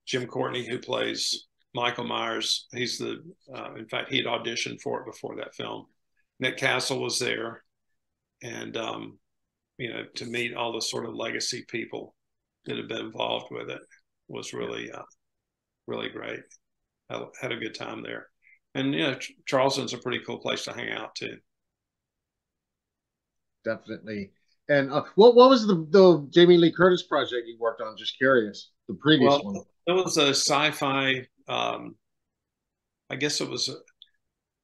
Jim Courtney, who plays Michael Myers, he's the. Uh, in fact, he had auditioned for it before that film. Nick Castle was there, and um, you know, to meet all the sort of legacy people that have been involved with it was really, uh, really great. I had a good time there and you know Charleston's a pretty cool place to hang out too. Definitely. And uh, what what was the the Jamie Lee Curtis project you worked on? Just curious. The previous well, one. It was a sci-fi. Um, I guess it was.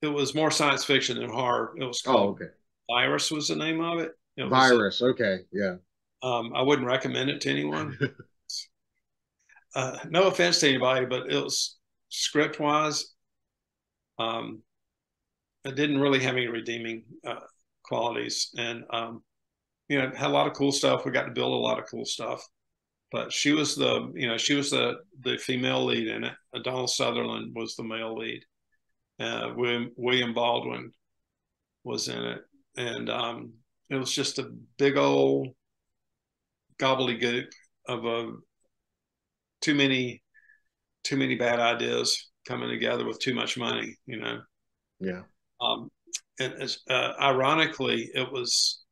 It was more science fiction than horror. It was oh, called. Oh, okay. Virus was the name of it. it Virus. A, okay. Yeah. Um, I wouldn't recommend it to anyone. uh, no offense to anybody, but it was script wise um, it didn't really have any redeeming uh, qualities, and um, you know, had a lot of cool stuff. We got to build a lot of cool stuff. But she was the, you know, she was the the female lead in it. Donald Sutherland was the male lead. Uh, William, William Baldwin was in it, and um, it was just a big old gobbledygook of a too many too many bad ideas coming together with too much money, you know. Yeah. Um, and as, uh, ironically, it was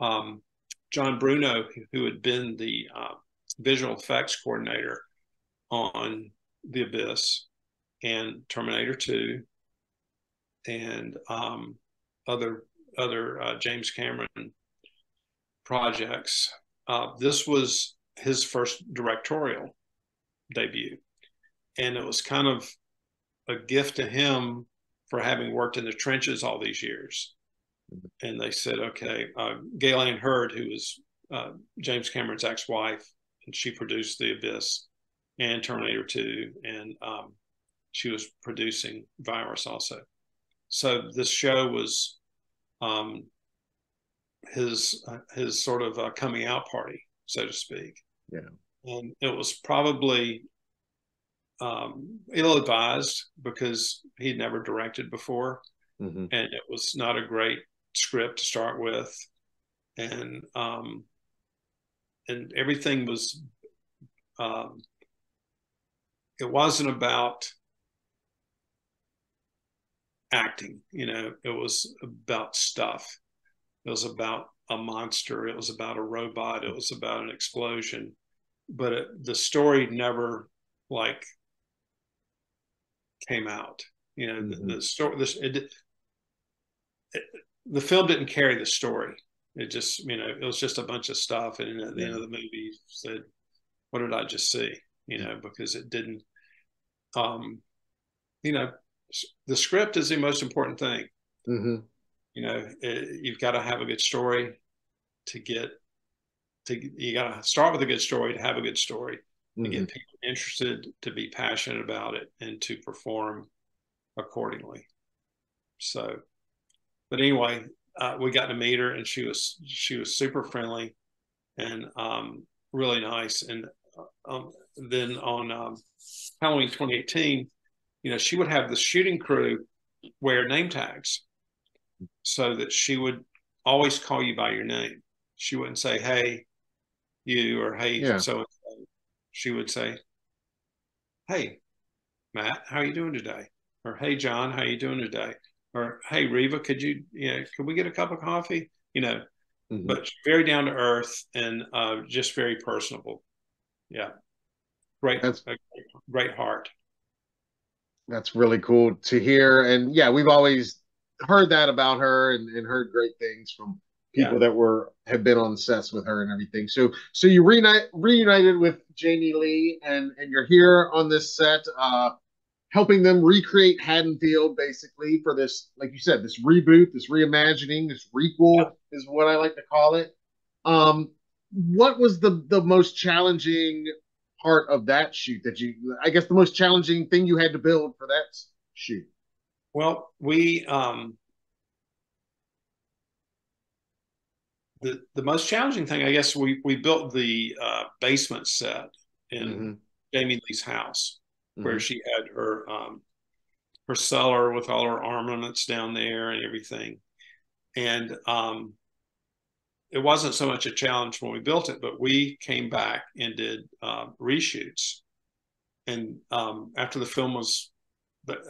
um, John Bruno who had been the uh, visual effects coordinator on The Abyss and Terminator 2 and um, other other uh, James Cameron projects. Uh, this was his first directorial debut, and it was kind of a gift to him for having worked in the trenches all these years. And they said, okay, uh, Gale Anne Hurd, who was uh, James Cameron's ex-wife, and she produced The Abyss and Terminator 2, and um, she was producing Virus also. So this show was um, his uh, his sort of uh, coming out party, so to speak. Yeah, and it was probably um, ill advised because he'd never directed before, mm-hmm. and it was not a great script to start with, and um, and everything was. Um, it wasn't about acting, you know. It was about stuff. It was about a monster. It was about a robot. It was about an explosion, but it, the story never like came out. You know, mm-hmm. the, the, story, this, it, it, the film didn't carry the story. It just, you know, it was just a bunch of stuff. And at the yeah. end of the movie, said, "What did I just see?" You know, because it didn't. Um, you know, the script is the most important thing. Mm-hmm. You know, it, you've got to have a good story to get to. You got to start with a good story to have a good story mm-hmm. to get mm-hmm. people interested, to be passionate about it, and to perform accordingly. So, but anyway, uh, we got to meet her, and she was she was super friendly and um, really nice. And uh, um, then on um, Halloween 2018, you know, she would have the shooting crew wear name tags so that she would always call you by your name. She wouldn't say, "Hey, you," or "Hey, yeah. so she would say, "Hey, Matt, how are you doing today?" Or "Hey, John, how are you doing today?" Or "Hey, Reva, could you, you know, could we get a cup of coffee?" You know, mm-hmm. but very down to earth and uh, just very personable. Yeah, great, That's- great, great heart. That's really cool to hear, and yeah, we've always heard that about her and, and heard great things from people yeah. that were have been on sets with her and everything. So so you reunite, reunited with Jamie Lee and and you're here on this set uh helping them recreate Haddonfield basically for this like you said this reboot, this reimagining, this requel yeah. is what I like to call it. Um what was the the most challenging part of that shoot that you I guess the most challenging thing you had to build for that shoot? Well, we um the the most challenging thing, I guess, we we built the uh, basement set in mm-hmm. Jamie Lee's house, mm-hmm. where she had her um, her cellar with all her armaments down there and everything, and um, it wasn't so much a challenge when we built it, but we came back and did uh, reshoots, and um, after the film was,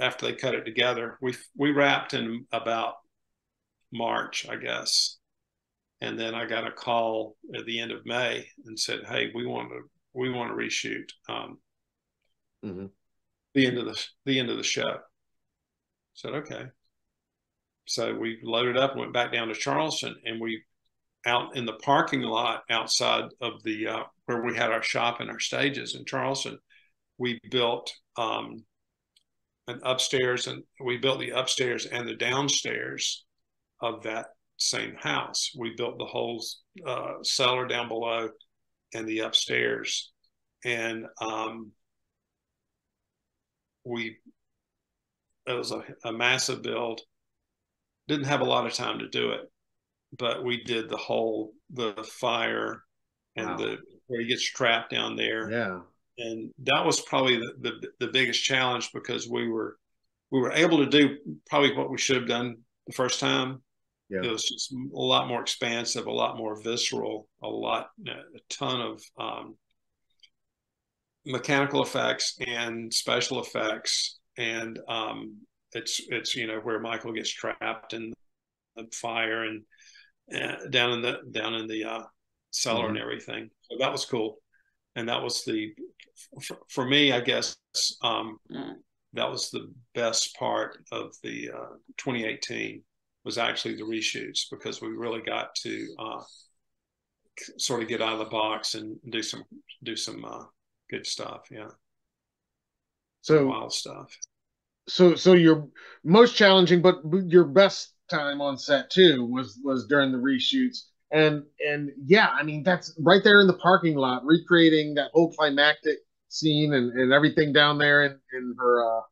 after they cut it together, we we wrapped in about March, I guess and then I got a call at the end of May and said, "Hey, we want to we want to reshoot um, mm-hmm. the end of the the end of the show." I said, "Okay." So we loaded up and went back down to Charleston, and we out in the parking lot outside of the uh, where we had our shop and our stages in Charleston. We built um, an upstairs, and we built the upstairs and the downstairs of that same house. We built the whole uh, cellar down below and the upstairs, and um, we it was a, a, massive build. Didn't have a lot of time to do it, but we did the whole the fire and wow. the where he gets trapped down there. Yeah, and that was probably the, the the biggest challenge because we were we were able to do probably what we should have done the first time yeah. It was just a lot more expansive, a lot more visceral, a lot, a ton of um, mechanical effects and special effects, and um, it's it's you know where Michael gets trapped in the fire and uh, down in the down in the uh, cellar mm-hmm. and everything. So that was cool, and that was the for, for me, I guess. Um, mm. That was the best part of the uh, 2018 was actually the reshoots because we really got to uh, sort of get out of the box and do some do some uh, good stuff. Yeah. So wild stuff. So so your most challenging, but your best time on set too was was during the reshoots. and and yeah, I mean that's right there in the parking lot, recreating that whole climactic scene and, and everything down there in, in her uh,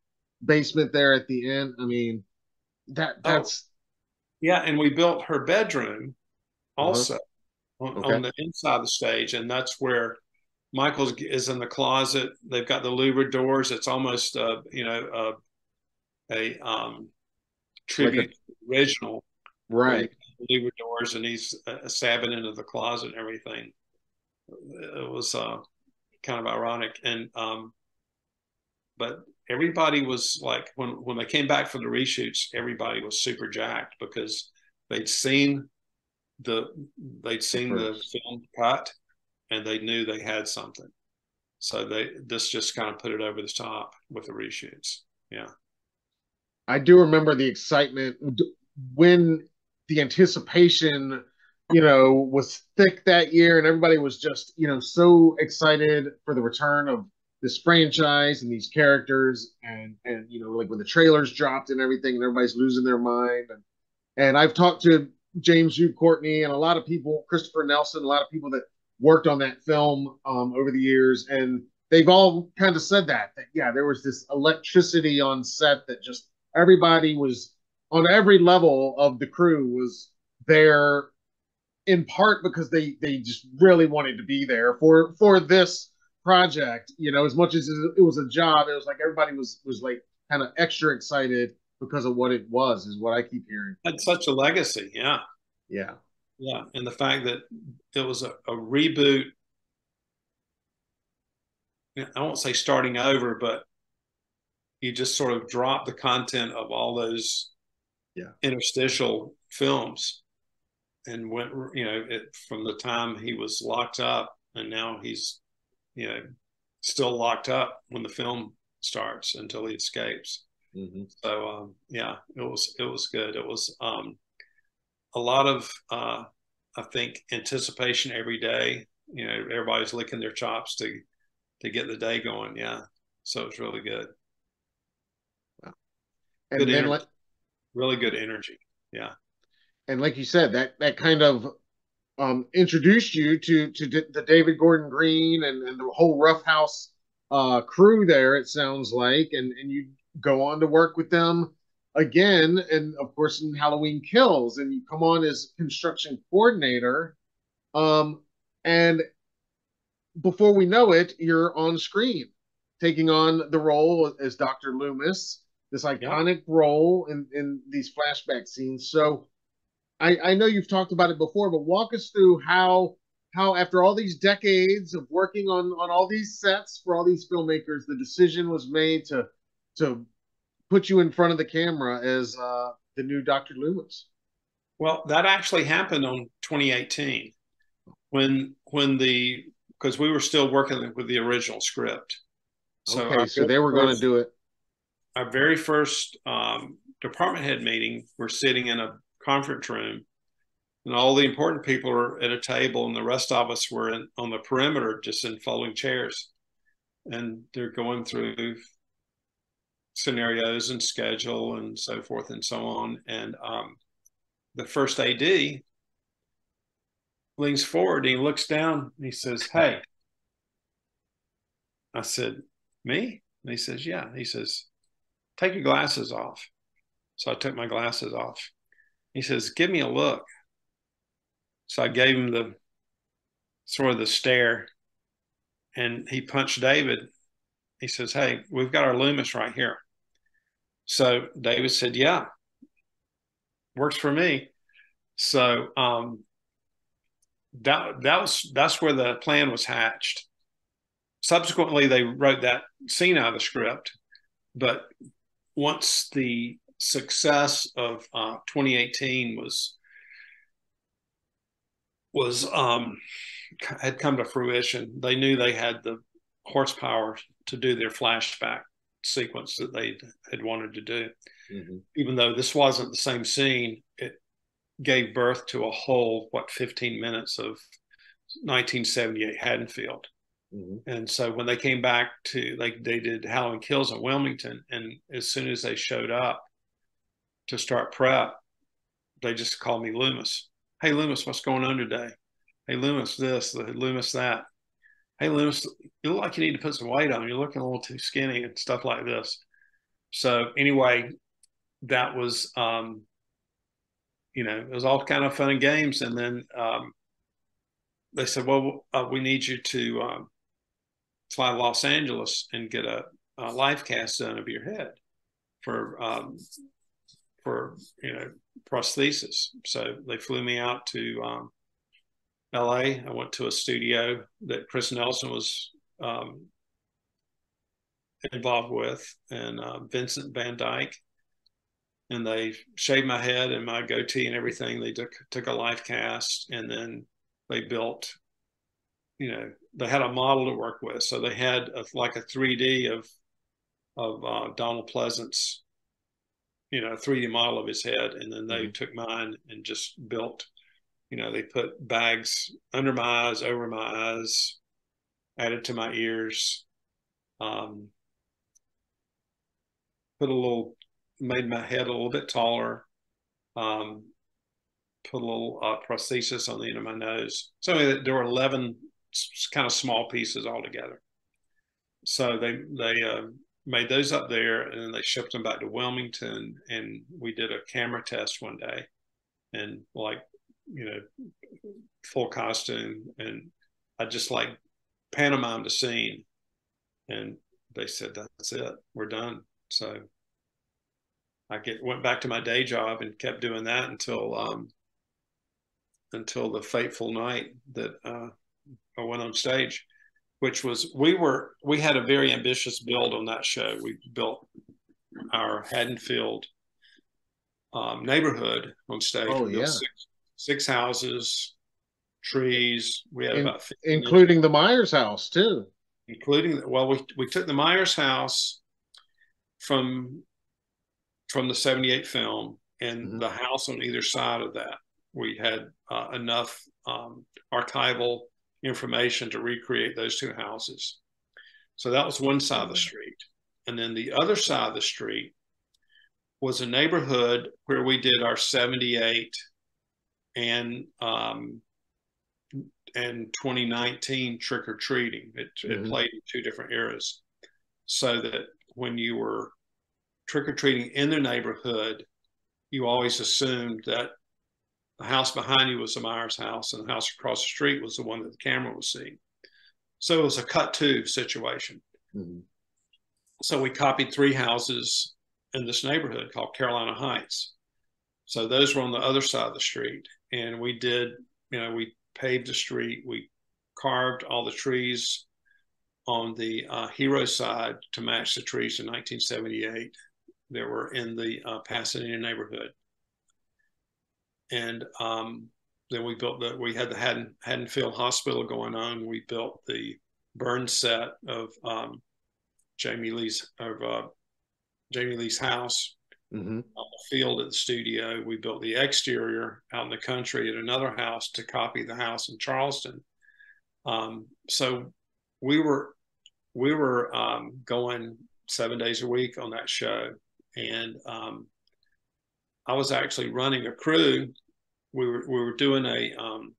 basement there at the end. I mean, that oh. that's. Yeah, and we built her bedroom also uh-huh. on, okay. on, the inside of the stage, and that's where Michael is in the closet. They've got the louver doors. It's almost uh, you know a um, tribute like a, original, right? Louver doors, and he's uh, stabbing into the closet and everything. It was uh, kind of ironic, and um, but everybody was like when when they came back for the reshoots, everybody was super jacked because they'd seen the they'd seen the film cut and they knew they had something. So they this just kind of put it over the top with the reshoots. Yeah. I do remember the excitement when the anticipation, you know, was thick that year and everybody was just, you know, so excited for the return of this franchise and these characters and and you know like when the trailers dropped and everything and everybody's losing their mind. And and I've talked to James Jude Courtney and a lot of people Christopher Nelson a lot of people that worked on that film um, over the years. And they've all kind of said that that yeah there was this electricity on set that just everybody was on every level of the crew was there in part because they they just really wanted to be there for for this project, you know, as much as it was a job, it was like everybody was was like kind of extra excited because of what it was, is what I keep hearing. Had such a legacy, yeah, yeah, yeah, and the fact that it was a, a reboot. I won't say starting over, but you just sort of drop the content of all those yeah. interstitial films and went you know it, from the time he was locked up and now he's you know, still locked up when the film starts until he escapes. Mm-hmm. So um, yeah, it was it was good. It was um, a lot of uh, I think anticipation every day. You know, everybody's licking their chops to to get the day going. Yeah, so it's really good. Wow. And good then like, really good energy. Yeah. And like you said, that that kind of um, introduced you to to D- the David Gordon Green and, and the whole Roughhouse uh, crew there. It sounds like, and and you go on to work with them again, and of course in Halloween Kills, and you come on as construction coordinator, um, and before we know it, you're on screen taking on the role as Dr. Loomis, this iconic role in in these flashback scenes. So I, I know you've talked about it before, but walk us through how how after all these decades of working on on all these sets for all these filmmakers, the decision was made to to put you in front of the camera as uh, the new Dr. Loomis. Well, that actually happened on 2018 when when the because we were still working with the original script. So okay, so they were going to do it. Our very first um, department head meeting, we're sitting in a conference room and all the important people are at a table and the rest of us were in, on the perimeter just in folding chairs. And they're going through scenarios and schedule and so forth and so on. And um, the first ad leans forward and he looks down. And he says hey. I said me? And he says yeah. He says take your glasses off. So i took my glasses off he says, Give me a look. So I gave him the sort of the stare and he punched David. He says, Hey, we've got our Loomis right here. So David said, Yeah, works for me. So um, that that was that's where the plan was hatched. Subsequently, they wrote that scene out of the script, but once the success of uh, 2018 was was um, had come to fruition. They knew they had the horsepower to do their flashback sequence that they had wanted to do. Mm-hmm. Even though this wasn't the same scene, it gave birth to a whole what 15 minutes of 1978 Haddonfield. Mm-hmm. And so when they came back to like they did Halloween Kills in Wilmington, and as soon as they showed up, to start prep, they just called me Loomis. Hey, Loomis, what's going on today? Hey, Loomis, this, the Loomis, that. Hey, Loomis, you look like you need to put some weight on. You're looking a little too skinny and stuff like this. So, anyway, that was, um, you know, it was all kind of fun and games. And then um, they said, well, uh, we need you to um, fly to Los Angeles and get a, a life cast done of your head for um, for you know prosthesis. So they flew me out to um, L.A. I went to a studio that Chris Nelson was um, involved with, and uh, Vincent Van Dyke, and they shaved my head and my goatee and everything. They took took a life cast, and then they built. You know, they had a model to work with, so they had a, like a 3D of of uh, Donald Pleasence you know, a 3D model of his head, and then they mm-hmm. took mine and just built. You know, they put bags under my eyes, over my eyes, added to my ears, um, put a little, made my head a little bit taller, um, put a little uh, prosthesis on the end of my nose. So there were 11 kind of small pieces all together. So they, they, uh, made those up there and then they shipped them back to Wilmington and we did a camera test one day. And like you know full costume and I just like pantomimed the scene. And they said that's it. We're done. So I get went back to my day job and kept doing that until um until the fateful night that uh, I went on stage which was we were we had a very ambitious build on that show. We built our Haddonfield um, neighborhood on stage. Oh yeah, six, six, houses, trees. We had In, about including the Myers house too. Including well, we we took the Myers house from from the '78 film and mm-hmm. the house on either side of that. We had uh, enough um, archival information to recreate those two houses. So that was one side of the street. And then the other side of the street was a neighborhood where we did our 78 and um, and 2019 trick or treating. It, mm-hmm. it played in two different eras. So that when you were trick or treating in the neighborhood, you always assumed that the house behind you was the Myers house, and the house across the street was the one that the camera was seeing. So it was a cut to situation. Mm-hmm. So we copied three houses in this neighborhood called Carolina Heights. So those were on the other side of the street. And we did, you know, we paved the street, we carved all the trees on the uh, hero side to match the trees in 1978 that were in the uh, Pasadena neighborhood and um, then we built the we had the Haddon, Haddonfield Hospital going on. We built the burn set of um, Jamie Lee's of uh, Jamie Lee's house mm-hmm. on the field at the studio. We built the exterior out in the country at another house to copy the house in Charleston. Um, so we were we were um, going seven days a week on that show, and um, I was actually running a crew. We were we were doing a um,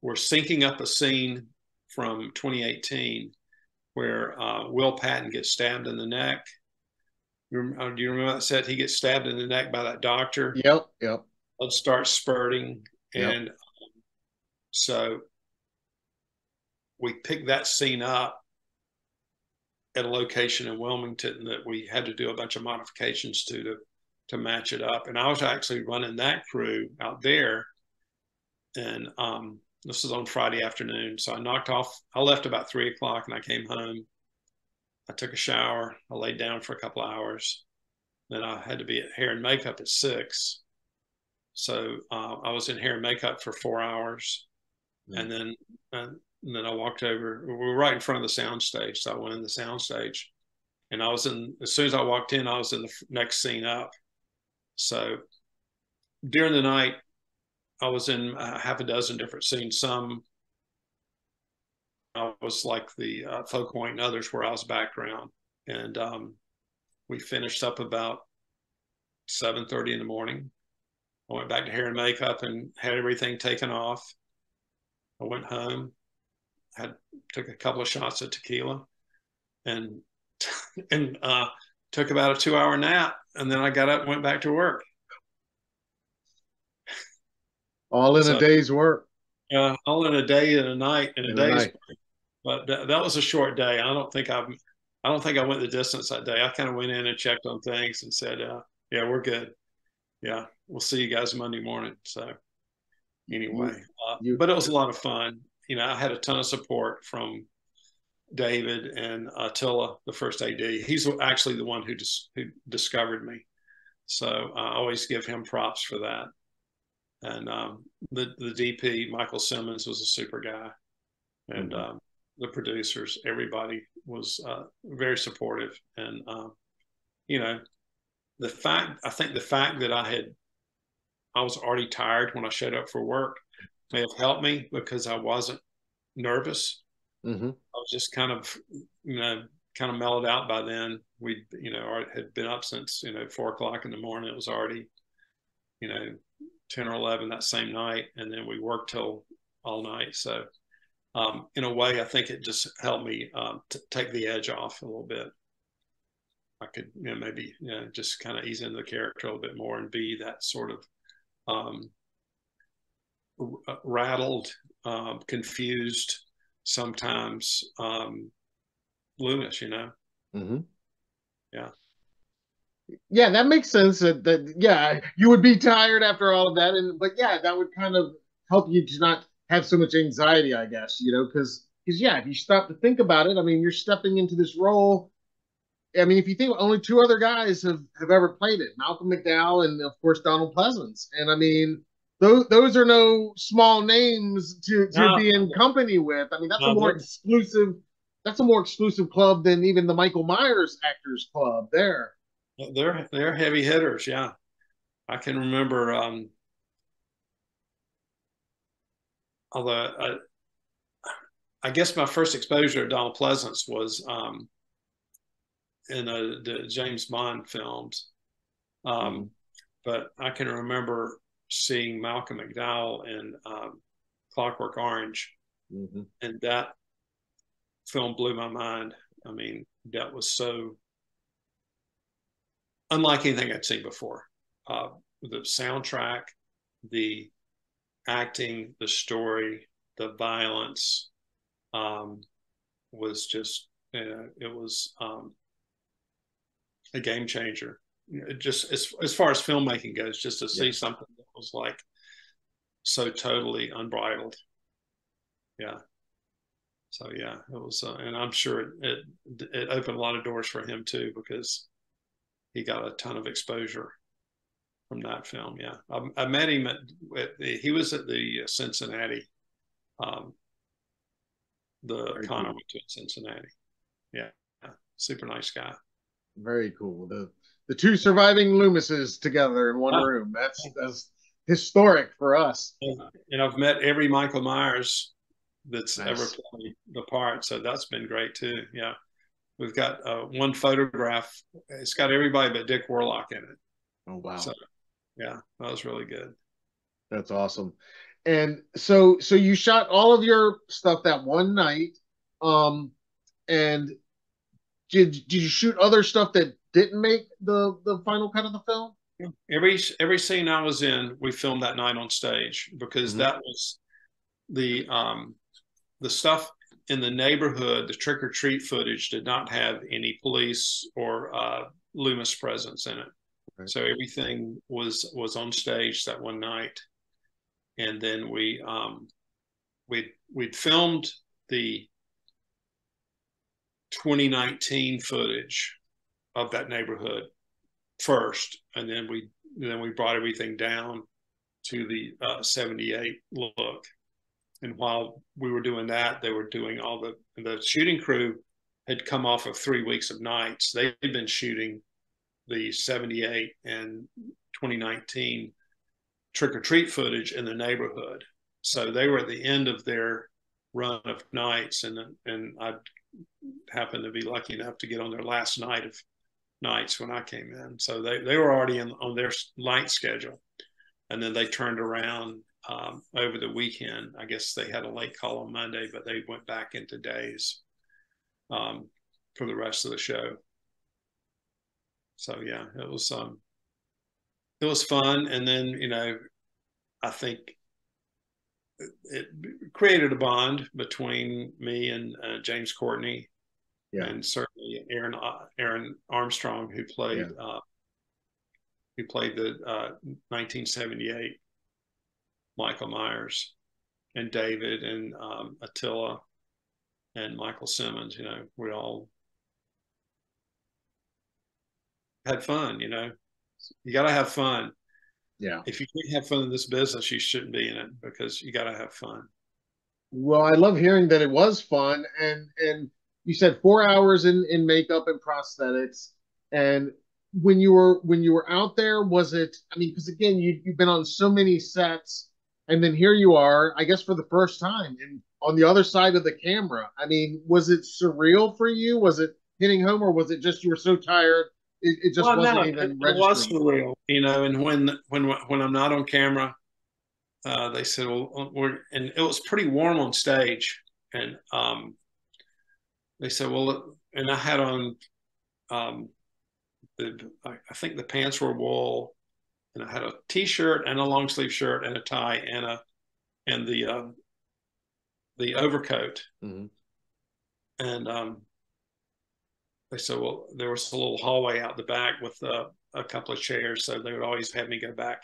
we're syncing up a scene from 2018 where uh, Will Patton gets stabbed in the neck. Uh, do you remember that set? He gets stabbed in the neck by that doctor. Yep, yep. Blood starts spurting, and yep. um, so we picked that scene up at a location in Wilmington that we had to do a bunch of modifications to to to match it up. And I was actually running that crew out there. And um, this was on Friday afternoon. So I knocked off, I left about three o'clock and I came home. I took a shower. I laid down for a couple hours. Then I had to be at hair and makeup at six. So uh, I was in hair and makeup for four hours. Mm-hmm. And then and then I walked over. We were right in front of the sound stage. So I went in the sound stage. And I was in, as soon as I walked in, I was in the next scene up. So during the night, I was in half a dozen different scenes. Some I was like the uh, focal point, and others where I was background. And um, we finished up about seven thirty in the morning I went back to hair and makeup and had everything taken off. I went home, had took a couple of shots of tequila, and and uh, took about a two hour nap, and then I got up and went back to work. All in so, a day's work. Yeah, all in a day and a night and a day's work. But th- that was a short day. I don't think I, I don't think I went the distance that day. I kind of went in and checked on things and said, uh, "Yeah, we're good. Yeah, we'll see you guys Monday morning." So anyway, uh, you, but it was a lot of fun. You know, I had a ton of support from David and Attila, the first AD. He's actually the one who dis- who discovered me, so I always give him props for that. And um, the the DP Michael Simmonds was a super guy, and mm-hmm. um, the producers, everybody was uh, very supportive. And um, you know, the fact I think the fact that I had I was already tired when I showed up for work may have helped me because I wasn't nervous. Mm-hmm. I was just kind of, you know, kind of mellowed out by then. We, you know, had been up since, you know, four o'clock in the morning. It was already, you know, 10 or 11 that same night. And then we worked till all night. So, um, in a way, I think it just helped me um, to take the edge off a little bit. I could, you know, maybe you know, just kind of ease into the character a little bit more and be that sort of um, rattled, um, confused, sometimes um, Loomis, you know? Mm-hmm. Yeah. Yeah, that makes sense. That, that yeah, you would be tired after all of that, and but yeah, that would kind of help you to not have so much anxiety, I guess. You know, because because yeah, if you stop to think about it, I mean, you're stepping into this role. I mean, if you think only two other guys have have ever played it, Malcolm McDowell and of course Donald Pleasence, and I mean, those those are no small names to to no. be in company with. I mean, that's no, a more exclusive. That's a more exclusive club than even the Michael Myers Actors Club. There, they're they're heavy hitters. Yeah, I can remember. Um, although I, I guess my first exposure to Donald Pleasence was um, in a, the James Bond films. Um, mm-hmm. but I can remember seeing Malcolm McDowell in um, Clockwork Orange, mm-hmm. and that film blew my mind. I mean, that was so unlike anything I'd seen before. Uh, the soundtrack, the acting, the story, the violence um, was just, uh, it was um, a game changer just as as far as filmmaking goes, just to see yeah. something was like so totally unbridled. Yeah. So yeah, it was, uh, and I'm sure it, it, it opened a lot of doors for him too because he got a ton of exposure from that film. Yeah, I, I met him at, at the, he was at the Cincinnati, um, the Very con cool. I went to in Cincinnati. Yeah, super nice guy. Very cool. The the two surviving Loomises together in one room. That's that's historic for us. And I've met every Michael Myers that's nice. ever played the part, so that's been great too. Yeah, we've got uh, one photograph. It's got everybody but Dick Warlock in it. Oh wow! So, yeah, that was really good. That's awesome. And so, so you shot all of your stuff that one night. Um, and did did you shoot other stuff that didn't make the the final cut of the film? Every every scene I was in, we filmed that night on stage because mm-hmm. that was the um the stuff in the neighborhood. The trick or treat footage did not have any police or uh, Loomis presence in it, right. so everything was was on stage that one night, and then we um we we'd filmed the 2019 footage of that neighborhood first, and then we then we brought everything down to the uh, 78 look. And while we were doing that, they were doing all the the shooting crew had come off of three weeks of nights. They'd been shooting the 78 and 2019 trick or treat footage in the neighborhood. So they were at the end of their run of nights, and and I happened to be lucky enough to get on their last night of nights when I came in. So they, they were already in, on their light schedule. and then they turned around um, over the weekend. I guess they had a late call on Monday, but they went back into days um, for the rest of the show. So yeah, it was um, it was fun, and then you know, I think it created a bond between me and uh, James Courtney, yeah. and certainly Airon uh, Airon Armstrong, who played yeah. uh, who played the 1978 uh, Michael Myers, and David and um, Attila and Michael Simmonds. You know, we all had fun. You know, you got to have fun. Yeah. If you can't have fun in this business, you shouldn't be in it because you got to have fun. Well, I love hearing that it was fun, and and you said four hours in in makeup and prosthetics, and when you were when you were out there, was it? I mean, because again, you you've been on so many sets, and then here you are, I guess for the first time, and on the other side of the camera. I mean, was it surreal for you? Was it hitting home, or was it just you were so tired it, it just well, wasn't no, even. It, it was surreal, you know. And when when when I'm not on camera, uh, they said, "Well, we're," and it was pretty warm on stage, and um, they said, "Well," and I had on, um, the I think the pants were wool, and I had a t-shirt and a long sleeve shirt and a tie and a and the uh, the overcoat, mm-hmm. and um, they said, well, there was a little hallway out the back with uh, a couple of chairs. So they would always have me go back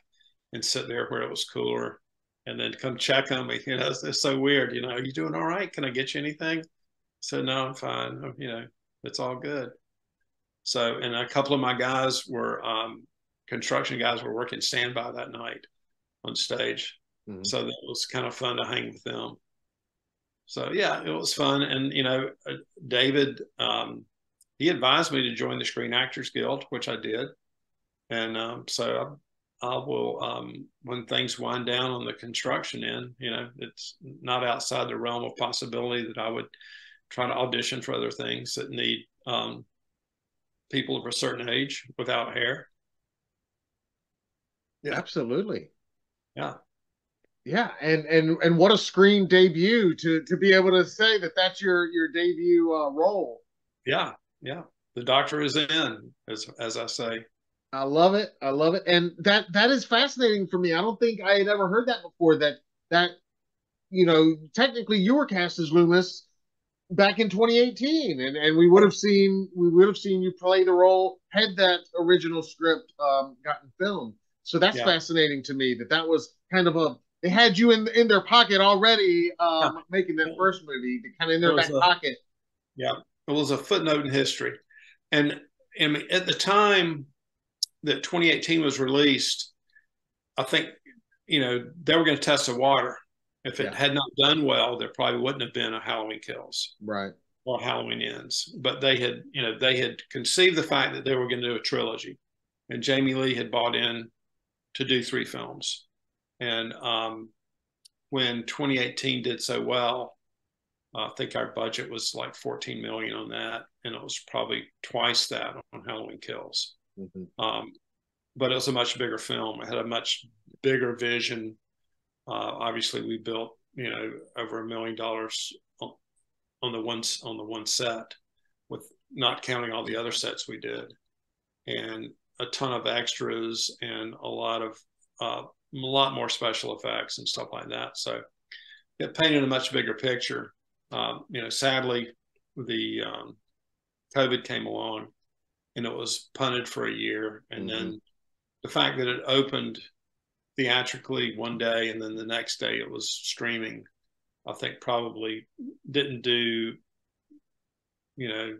and sit there where it was cooler and then come check on me. You know, it's, it's so weird. You know, are you doing all right? Can I get you anything? So no, I'm fine. Oh, you know, it's all good. So, and a couple of my guys were um, construction guys were working standby that night on stage. Mm-hmm. So that was kind of fun to hang with them. So yeah, it was fun. And, you know, uh, David, um, he advised me to join the Screen Actors Guild, which I did. And um, so I, I will, um, when things wind down on the construction end, you know, it's not outside the realm of possibility that I would try to audition for other things that need um, people of a certain age without hair. Yeah. Absolutely. Yeah. Yeah, and and and what a screen debut to to be able to say that that's your your debut uh, role. Yeah, yeah, the doctor is in, as as I say. I love it. I love it, and that that is fascinating for me. I don't think I had ever heard that before. That that you know, technically, you were cast as Loomis back in 2018, and and we would have seen we would have seen you play the role had that original script um, gotten filmed. So that's yeah. fascinating to me. That that was kind of a they had you in in their pocket already, um, yeah. making that first movie, kind of in their back a, pocket. Yeah, it was a footnote in history. And, and at the time that 2018 was released, I think, you know, they were going to test the water. If it yeah. had not done well, there probably wouldn't have been a Halloween Kills. Right. Or Halloween Ends. But they had, you know, they had conceived the fact that they were going to do a trilogy. And Jamie Lee had bought in to do three films. And um, when 2018 did so well, I think our budget was like 14 million on that, and it was probably twice that on Halloween Kills. Mm-hmm. Um, but it was a much bigger film. It had a much bigger vision. Uh, obviously, we built you know over a million dollars on the one on the one set, with not counting all the other sets we did, and a ton of extras and a lot of uh, a lot more special effects and stuff like that. So it painted a much bigger picture. Um, you know, sadly, the um, COVID came along and it was punted for a year. And mm-hmm. then the fact that it opened theatrically one day and then the next day it was streaming, I think probably didn't do, you know,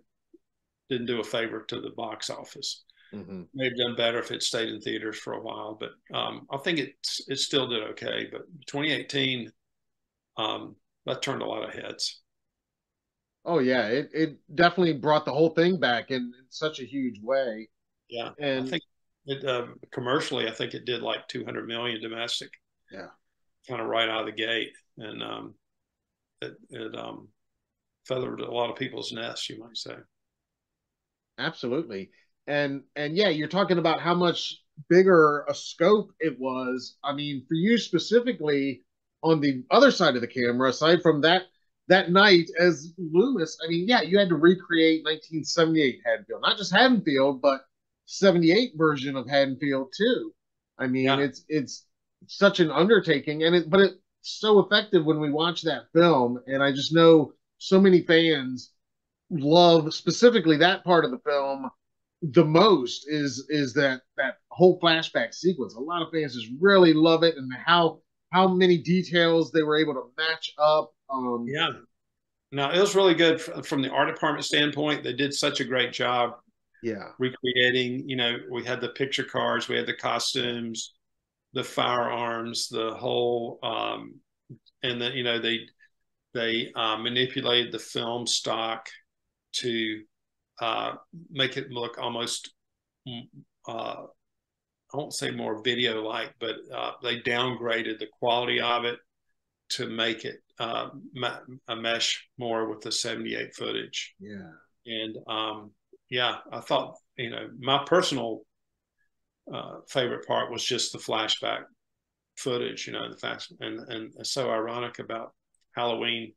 didn't do a favor to the box office. Mm-hmm. Maybe done better if it stayed in theaters for a while, but um, I think it's it still did okay. But 2018, um, that turned a lot of heads. Oh yeah, it it definitely brought the whole thing back in, in such a huge way. Yeah, and I think it uh, commercially, I think it did like 200 million domestic. Yeah, kind of right out of the gate, and um, it it um, feathered a lot of people's nests, you might say. Absolutely, and and yeah, you're talking about how much bigger a scope it was. I mean, for you specifically on the other side of the camera, aside from that that night as Loomis, I mean, yeah, you had to recreate 1978 Hadfield, not just Hadfield, but 78 version of Haddonfield too. I mean, yeah. it's it's such an undertaking, and it but it's so effective when we watch that film, and I just know so many fans love specifically that part of the film the most is is that that whole flashback sequence. A lot of fans just really love it, and how how many details they were able to match up. Um, yeah, no, it was really good from the art department standpoint. They did such a great job. Yeah, recreating. You know, we had the picture cards, we had the costumes, the firearms, the whole, um, and then you know they they uh, manipulated the film stock to uh, make it look almost, mm, uh, I won't say more video like, but uh, they downgraded the quality of it to make it uh, a mesh more with the 78 footage. Yeah. And um, yeah, I thought, you know, my personal uh, favorite part was just the flashback footage, you know, the fact, and, and it's so ironic about Halloween,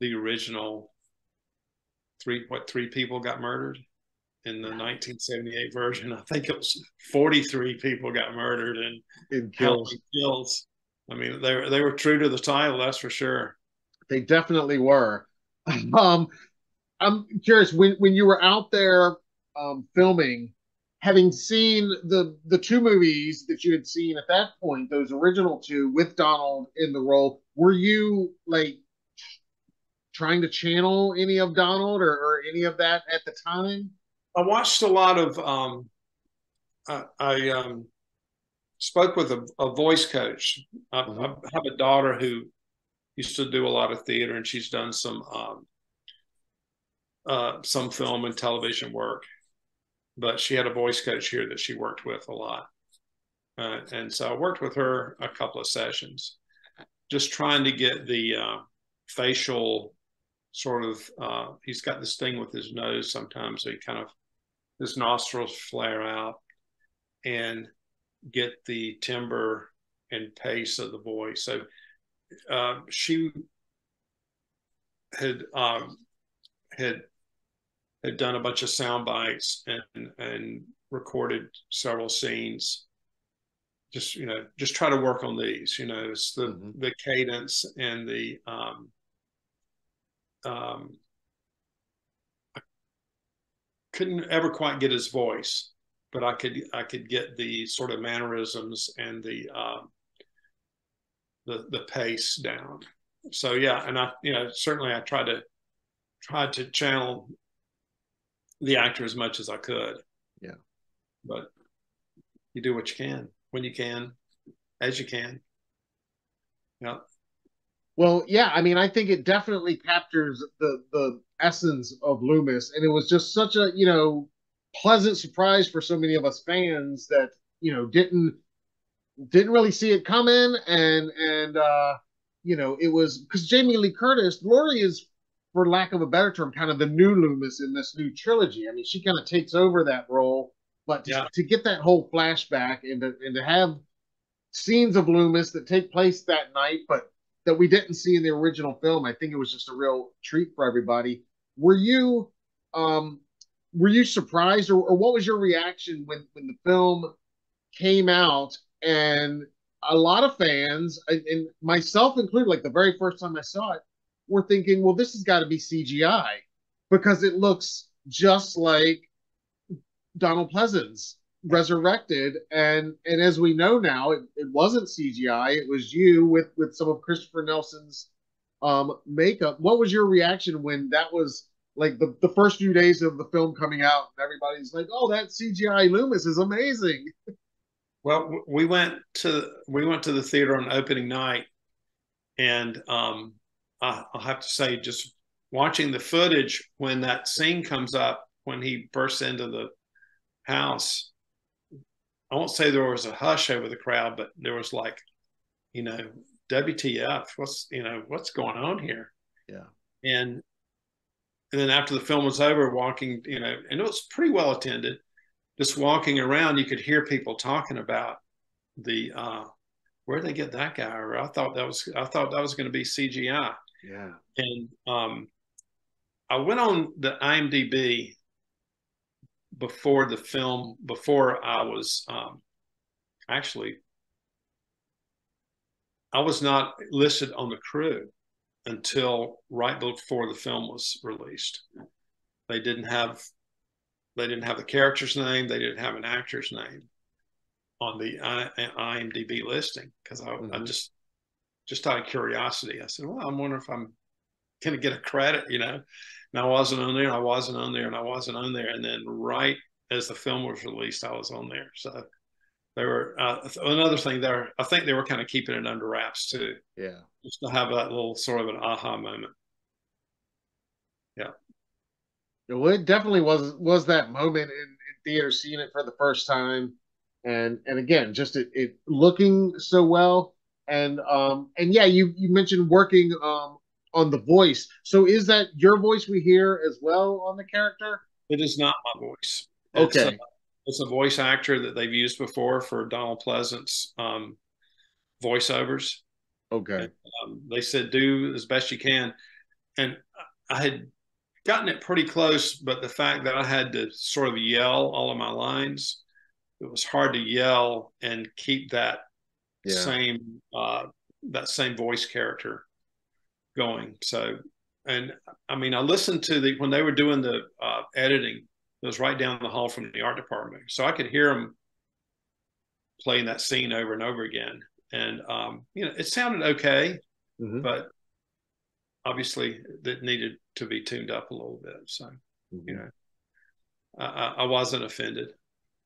the original three what three people got murdered in the 1978 version. I think it was 43 people got murdered and in kills. kills. I mean, they were they were true to the title, that's for sure. They definitely were. Um, I'm curious when when you were out there um, filming, having seen the the two movies that you had seen at that point, those original two with Donald in the role, were you like trying to channel any of Donald or, or any of that at the time? I watched a lot of. Um, I, I um, spoke with a, a voice coach. I, mm-hmm. I, have a daughter who used to do a lot of theater, and she's done some um, uh, some film and television work. But she had a voice coach here that she worked with a lot, uh, and so I worked with her a couple of sessions, just trying to get the uh, facial sort of uh, he's got this thing with his nose sometimes so he kind of his nostrils flare out and get the timbre and pace of the voice so uh, she had um, had had done a bunch of sound bites and and recorded several scenes just you know just try to work on these you know it's the mm-hmm. the cadence and the um um, I couldn't ever quite get his voice, but I could I could get the sort of mannerisms and the um, the the pace down. So yeah, and I you know certainly I tried to tried to channel the actor as much as I could. Yeah, but you do what you can when you can, as you can. Yeah. Well, yeah, I mean, I think it definitely captures the the essence of Loomis, and it was just such a you know pleasant surprise for so many of us fans that you know didn't didn't really see it coming, and and uh, you know it was because Jamie Lee Curtis, Laurie is, for lack of a better term, kind of the new Loomis in this new trilogy. I mean, she kind of takes over that role, but to, yeah. to get that whole flashback and to, and to have scenes of Loomis that take place that night, but that we didn't see in the original film. I think it was just a real treat for everybody. Were you um were you surprised or, or what was your reaction when when the film came out and a lot of fans and myself included like the very first time I saw it were thinking, well this has got to be CGI because it looks just like Donald Pleasence resurrected. And and as we know now it, it wasn't cgi it was you with with some of christopher nelson's um makeup. What was your reaction when that was like the, the first few days of the film coming out everybody's like oh that cgi loomis is amazing? Well we went to we went to the theater on opening night and um I, i'll have to say just watching the footage when that scene comes up when he bursts into the house I won't say there was a hush over the crowd, but there was like, you know, WTF? What's you know what's going on here? Yeah. And and then after the film was over, walking, you know, and it was pretty well attended. just walking around, you could hear people talking about the uh, where did they get that guy? Or I thought that was I thought that was going to be CGI. Yeah. And um, I went on the IMDb before the film before I was um, actually I was not listed on the crew until right before the film was released. They didn't have they didn't have the character's name. They didn't have an actor's name on the IMDb listing because I, mm-hmm. I, just just out of curiosity, I said, "Well, I'm wondering if I'm going to get a credit," you know. And I wasn't on there, and I wasn't on there, and I wasn't on there, and then right as the film was released, I was on there. So they were uh, another thing there. I think they were kind of keeping it under wraps too. Yeah, just to have that little sort of an aha moment. Yeah. Well, it definitely was was that moment in, in theater, seeing it for the first time, and and again, just it, it looking so well, and um and yeah, you you mentioned working um on the voice. So is that your voice we hear as well on the character? It is not my voice. Okay. It's a, it's a voice actor that they've used before for Donald Pleasence um, voiceovers. Okay. And, um, they said do as best you can, and I had gotten it pretty close, but the fact that I had to sort of yell all of my lines, it was hard to yell and keep that yeah. same uh, that same voice character going. So, and I mean, I listened to the when they were doing the uh, editing. It was right down the hall from the art department, so I could hear them playing that scene over and over again. And um, you know, it sounded okay, mm-hmm. but obviously that needed to be tuned up a little bit. So, mm-hmm. you know, I, I wasn't offended.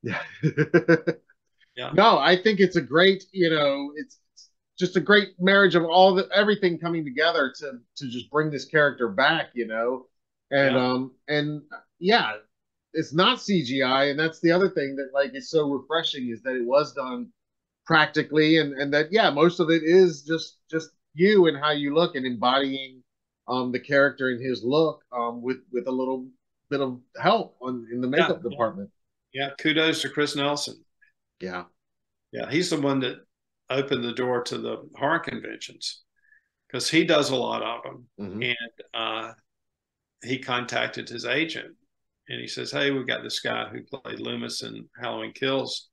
Yeah. yeah. No, I think it's a great, you know, it's, just a great marriage of all the everything coming together to to just bring this character back, you know. And yeah. um and yeah, it's not CGI, and that's the other thing that like is so refreshing is that it was done practically and and that yeah, most of it is just just you and how you look and embodying um, the character and his look um, with with a little bit of help on in the makeup yeah, department. Yeah. yeah, kudos to Chris Nelson. Yeah, yeah, he's the one that opened the door to the horror conventions because he does a lot of them, mm-hmm. and uh, he contacted his agent and he says, "Hey, we've got this guy who played Loomis in Halloween Kills."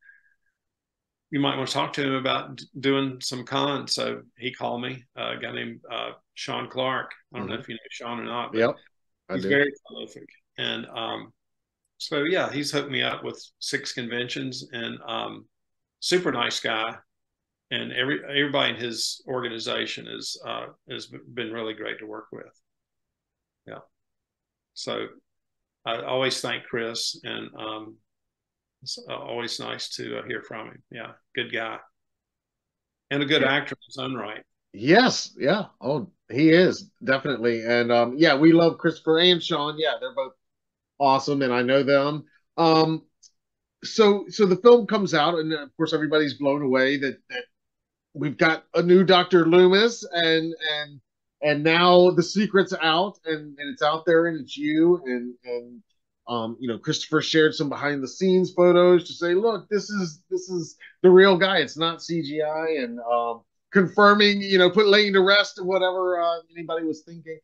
you might want to talk to him about doing some cons. So he called me, uh, a guy named uh, Sean Clark. I don't mm-hmm. know if you know Sean or not, but yep, he's do. very prolific. And um, so, yeah, he's hooked me up with six conventions and um, super nice guy. And every everybody in his organization is uh, has been really great to work with. Yeah. So I always thank Chris and um, it's uh, always nice to uh, hear from him. Yeah, good guy, and a good yeah. actor in his own right. Yes, yeah. Oh, he is definitely, and um, yeah, we love Christopher and Sean. Yeah, they're both awesome, and I know them. Um, so so the film comes out, and of course everybody's blown away that that we've got a new Doctor Loomis, and and and now the secret's out, and and it's out there, and it's you, and and um, you know, Christopher shared some behind the scenes photos to say, look, this is this is the real guy. It's not CGI, and um, confirming, you know, put laying to rest whatever uh, anybody was thinking.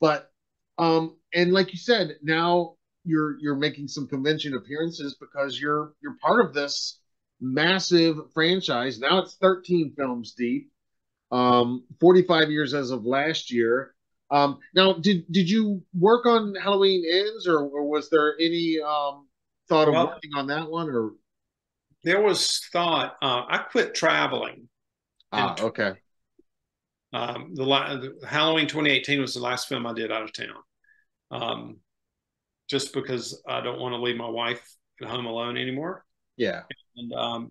But um, and like you said, now you're you're making some convention appearances because you're you're part of this massive franchise. Now it's 13 films deep, um, 45 years as of last year. Um, now, did did you work on Halloween Ends, or, or was there any um, thought of well, working on that one? Or there was thought. Uh, I quit traveling. Ah, okay. Um, the, the, Halloween 2018 was the last film I did out of town. Um, just because I don't want to leave my wife at home alone anymore. Yeah. And um,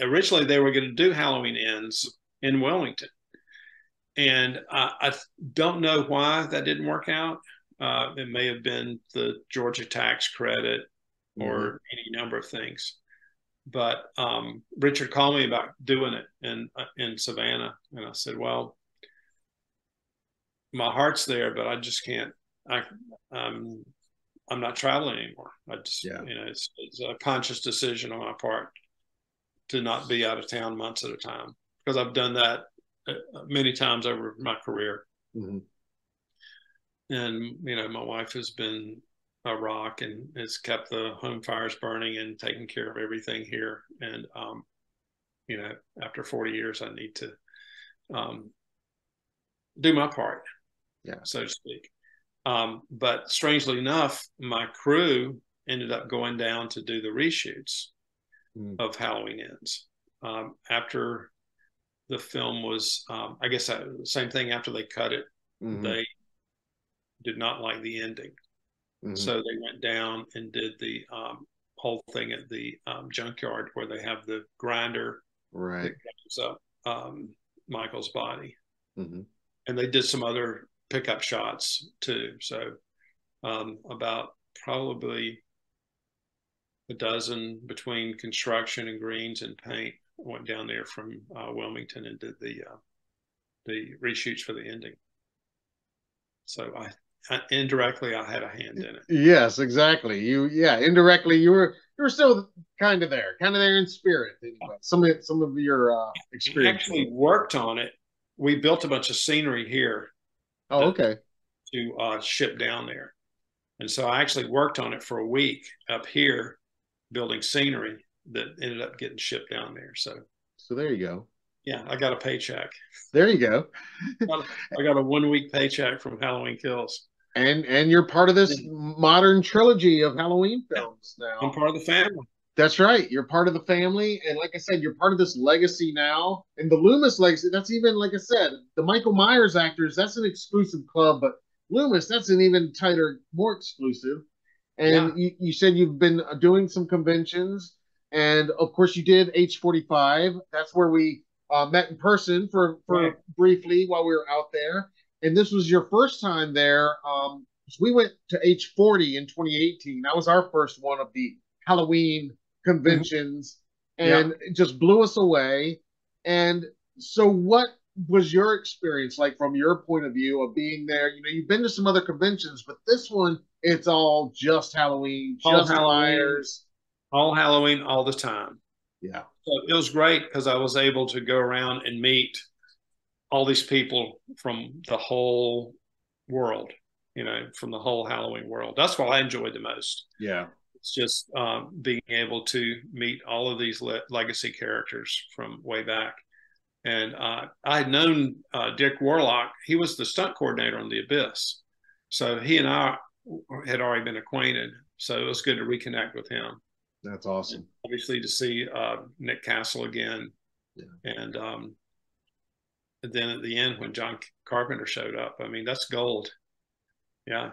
originally they were going to do Halloween Ends in Wilmington, and I, I, don't know why that didn't work out. Uh, it may have been the Georgia tax credit or mm-hmm. any number of things. But um, Richard called me about doing it in uh, in Savannah, and I said, "Well, my heart's there, but I just can't. I, I'm I'm not traveling anymore. I just, yeah. you know, it's, it's a conscious decision on my part to not be out of town months at a time because I've done that uh, many times over my career. Mm-hmm. And, you know, my wife has been a rock and has kept the home fires burning and taking care of everything here. And, um, you know, after 40 years, I need to um, do my part, yeah, so to speak. Um, but strangely enough, my crew ended up going down to do the reshoots mm. of Halloween Ends um, after the film was. Um, I guess the same thing after they cut it, mm-hmm. they did not like the ending, mm-hmm. so they went down and did the um, whole thing at the um, junkyard where they have the grinder right that up um, Michael's body. Mm-hmm. And they did some other pickup shots too. So um, about probably a dozen between construction and greens and paint went down there from uh, Wilmington and did the uh, the reshoots for the ending. So I, I, indirectly I had a hand in it. Yes, exactly. You yeah, indirectly you were you were still kind of there, kind of there in spirit. Anyway. Some of some of your uh, experience. Actually, worked on it. We built a bunch of scenery here. Oh, okay. To uh, ship down there, and so I actually worked on it for a week up here, building scenery that ended up getting shipped down there. So, so there you go. Yeah, I got a paycheck. There you go. I got a one week paycheck from Halloween Kills and and you're part of this modern trilogy of Halloween films now. I'm part of the family. That's right. You're part of the family, and like I said, you're part of this legacy now. And the Loomis legacy. That's even like I said, the Michael Myers actors. That's an exclusive club, but Loomis, that's an even tighter, more exclusive. And yeah. you, you said you've been doing some conventions, and of course you did H45. That's where we uh, met in person for for right. briefly while we were out there and this was your first time there. Um, we went to H40 in 2018. That was our first one of the Halloween conventions, mm-hmm. and yeah. it just blew us away. And so, what was your experience like from your point of view of being there? You know, you've been to some other conventions, but this one, it's all just Halloween, all just Halloween, all Halloween, all the time. Yeah. So it was great because I was able to go around and meet all these people from the whole world, you know, from the whole Halloween world. That's what I enjoyed the most. Yeah. It's just um, being able to meet all of these le- legacy characters from way back. And uh, I had known uh, Dick Warlock. He was the stunt coordinator on The Abyss. So he and I had already been acquainted. So it was good to reconnect with him. That's awesome. And obviously, to see uh, Nick Castle again. Yeah. And um, then at the end when John Carpenter showed up, I mean that's gold. Yeah,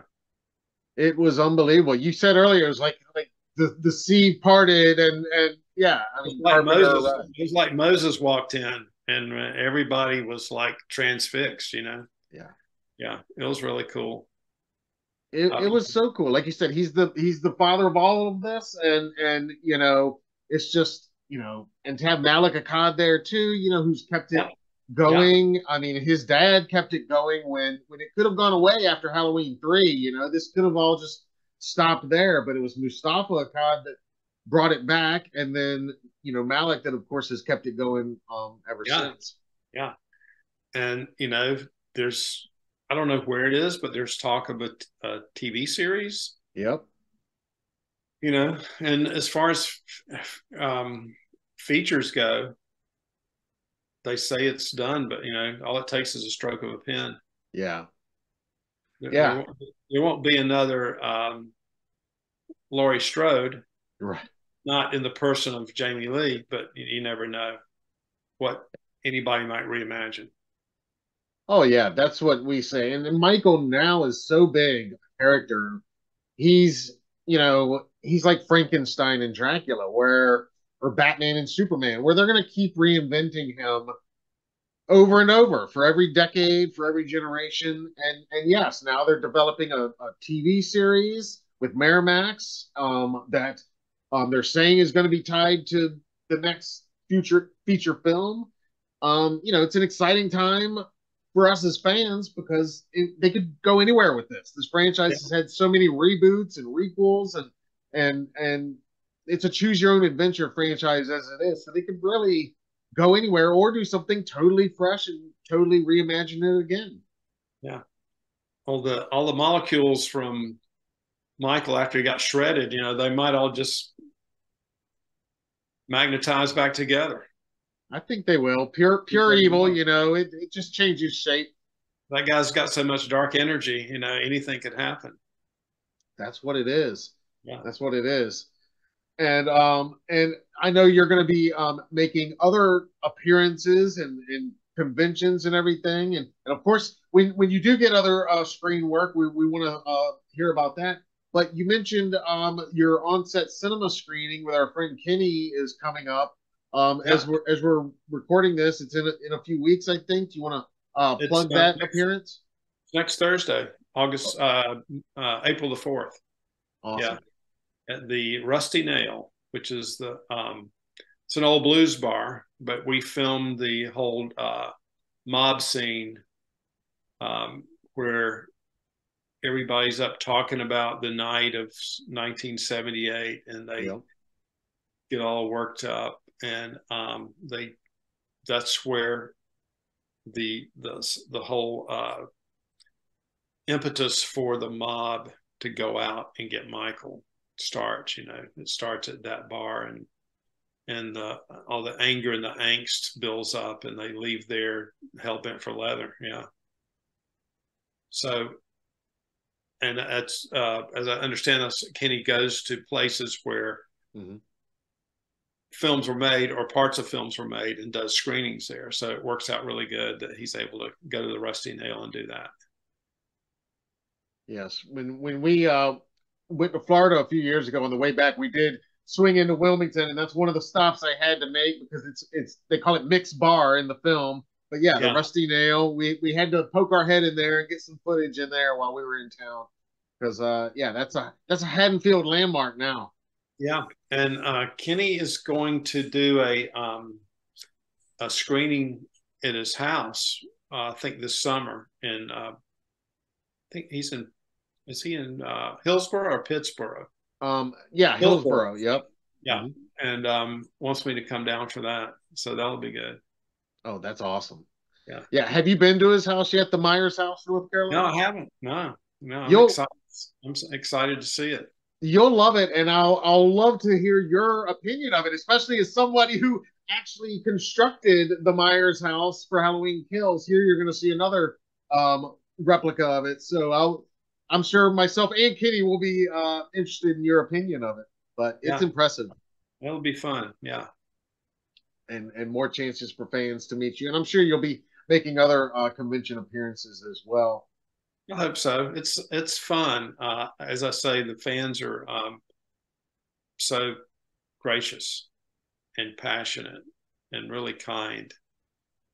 it was unbelievable. You said earlier it was like like the the sea parted and and yeah, I mean like Moses, uh, it was like Moses walked in and everybody was like transfixed. You know. Yeah. Yeah, it was really cool. It, um, it was so cool. Like you said, he's the he's the father of all of this, and and you know, it's just you know, and to have Malek Akkad there too, you know, who's kept it yeah going. Yeah. I mean, his dad kept it going when when it could have gone away after Halloween three. You know, this could have all just stopped there, but it was Moustapha Akkad that brought it back, and then you know Malek that of course has kept it going um, ever yeah. since. Yeah, and you know, there's I don't know where it is, but there's talk of a, a TV series. Yep. You know, and as far as um, features go, they say it's done, but you know, all it takes is a stroke of a pen. Yeah. There, yeah. There won't, there won't, be another um, Laurie Strode. Right. Not in the person of Jamie Lee, but you, you never know what anybody might reimagine. Oh yeah, that's what we say. And, and Michael now is so big a character. He's you know he's like Frankenstein and Dracula, where or Batman and Superman, where they're going to keep reinventing him over and over for every decade, for every generation. And and yes, now they're developing a, a TV series with Miramax um, that um, they're saying is going to be tied to the next future feature film. Um, you know, it's an exciting time for us as fans because it, they could go anywhere with this. This franchise yeah. has had so many reboots and requels and and and it's a choose your own adventure franchise as it is. So they could really go anywhere or do something totally fresh and totally reimagine it again. Yeah. All the all the molecules from Michael after he got shredded, you know, they might all just magnetize back together. I think they will. Pure pure evil, you know, it, it just changes shape. That guy's got so much dark energy, you know, anything could happen. That's what it is. Yeah. That's what it is. And um and I know you're gonna be um making other appearances and, and conventions and everything. And, and of course when when you do get other uh, screen work, we, we wanna uh, hear about that. But you mentioned um, your on-set cinema screening with our friend Kenny is coming up. Um, yeah. As we're as we're recording this, it's in a, in a few weeks, I think. Do you want to uh, plug it's, that next, appearance? Next Thursday, August uh, uh, April the fourth. Awesome. Yeah, at the Rusty Nail, which is the um, it's an old blues bar, but we filmed the whole uh, mob scene um, where everybody's up talking about the night of 1978 and they yep. get all worked up and um, they that's where the the the whole uh, impetus for the mob to go out and get Michael starts you know it starts at that bar and and the, all the anger and the angst builds up and they leave there hell bent for leather yeah so and that's uh, as I understand this, Kenny goes to places where mm-hmm. films were made or parts of films were made and does screenings there. So it works out really good that he's able to go to the Rusty Nail and do that. Yes, when when we uh, went to Florida a few years ago on the way back, we did swing into Wilmington, and that's one of the stops I had to make because it's it's they call it mixed bar in the film but yeah, yeah, the Rusty Nail. We we had to poke our head in there and get some footage in there while we were in town, because uh, yeah, that's a that's a Haddonfield landmark now. Yeah, and uh, Kenny is going to do a um, a screening in his house. Uh, I think this summer, and uh, I think he's in. Is he in uh, Hillsborough or Pittsboro? Um, yeah, Hillsboro. Hillsborough yep. Yeah, mm-hmm. and um, wants me to come down for that, so that'll be good. Oh, that's awesome. Yeah. Yeah. Have you been to his house yet? The Myers house, in North Carolina? No, I haven't. No, no. I'm You'll, excited. I'm excited to see it. You'll love it, and I'll I'll love to hear your opinion of it, especially as somebody who actually constructed the Myers house for Halloween Kills. Here, you're going to see another um, replica of it. So I'll I'm sure myself and Kitty will be uh, interested in your opinion of it. But it's yeah. impressive. It'll be fun. Yeah and and more chances for fans to meet you. And I'm sure you'll be making other uh, convention appearances as well. I hope so. It's it's fun. Uh, as I say, the fans are um, so gracious and passionate and really kind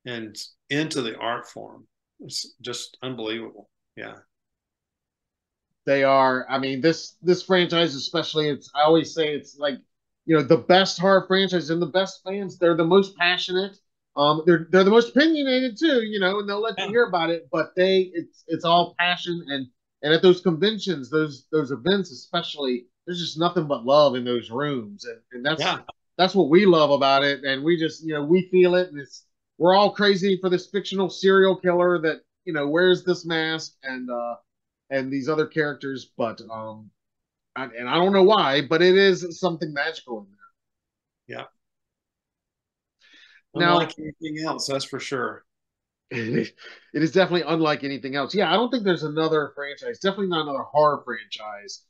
and into the art form. It's just unbelievable. Yeah. They are. I mean, this this franchise, especially, it's. I always say it's like you know the best horror franchise and the best fans. They're the most passionate. Um, they're they're the most opinionated too. You know, and they'll let you hear about it. But they it's it's all passion and and at those conventions, those those events especially, there's just nothing but love in those rooms, and, and that's yeah. that's what we love about it. And we just you know we feel it, and it's we're all crazy for this fictional serial killer that you know wears this mask and uh and these other characters, but um and I don't know why, but it is something magical in there. Yeah. Unlike now, anything else, that's for sure. it is definitely unlike anything else. Yeah, I don't think there's another franchise, definitely not another horror franchise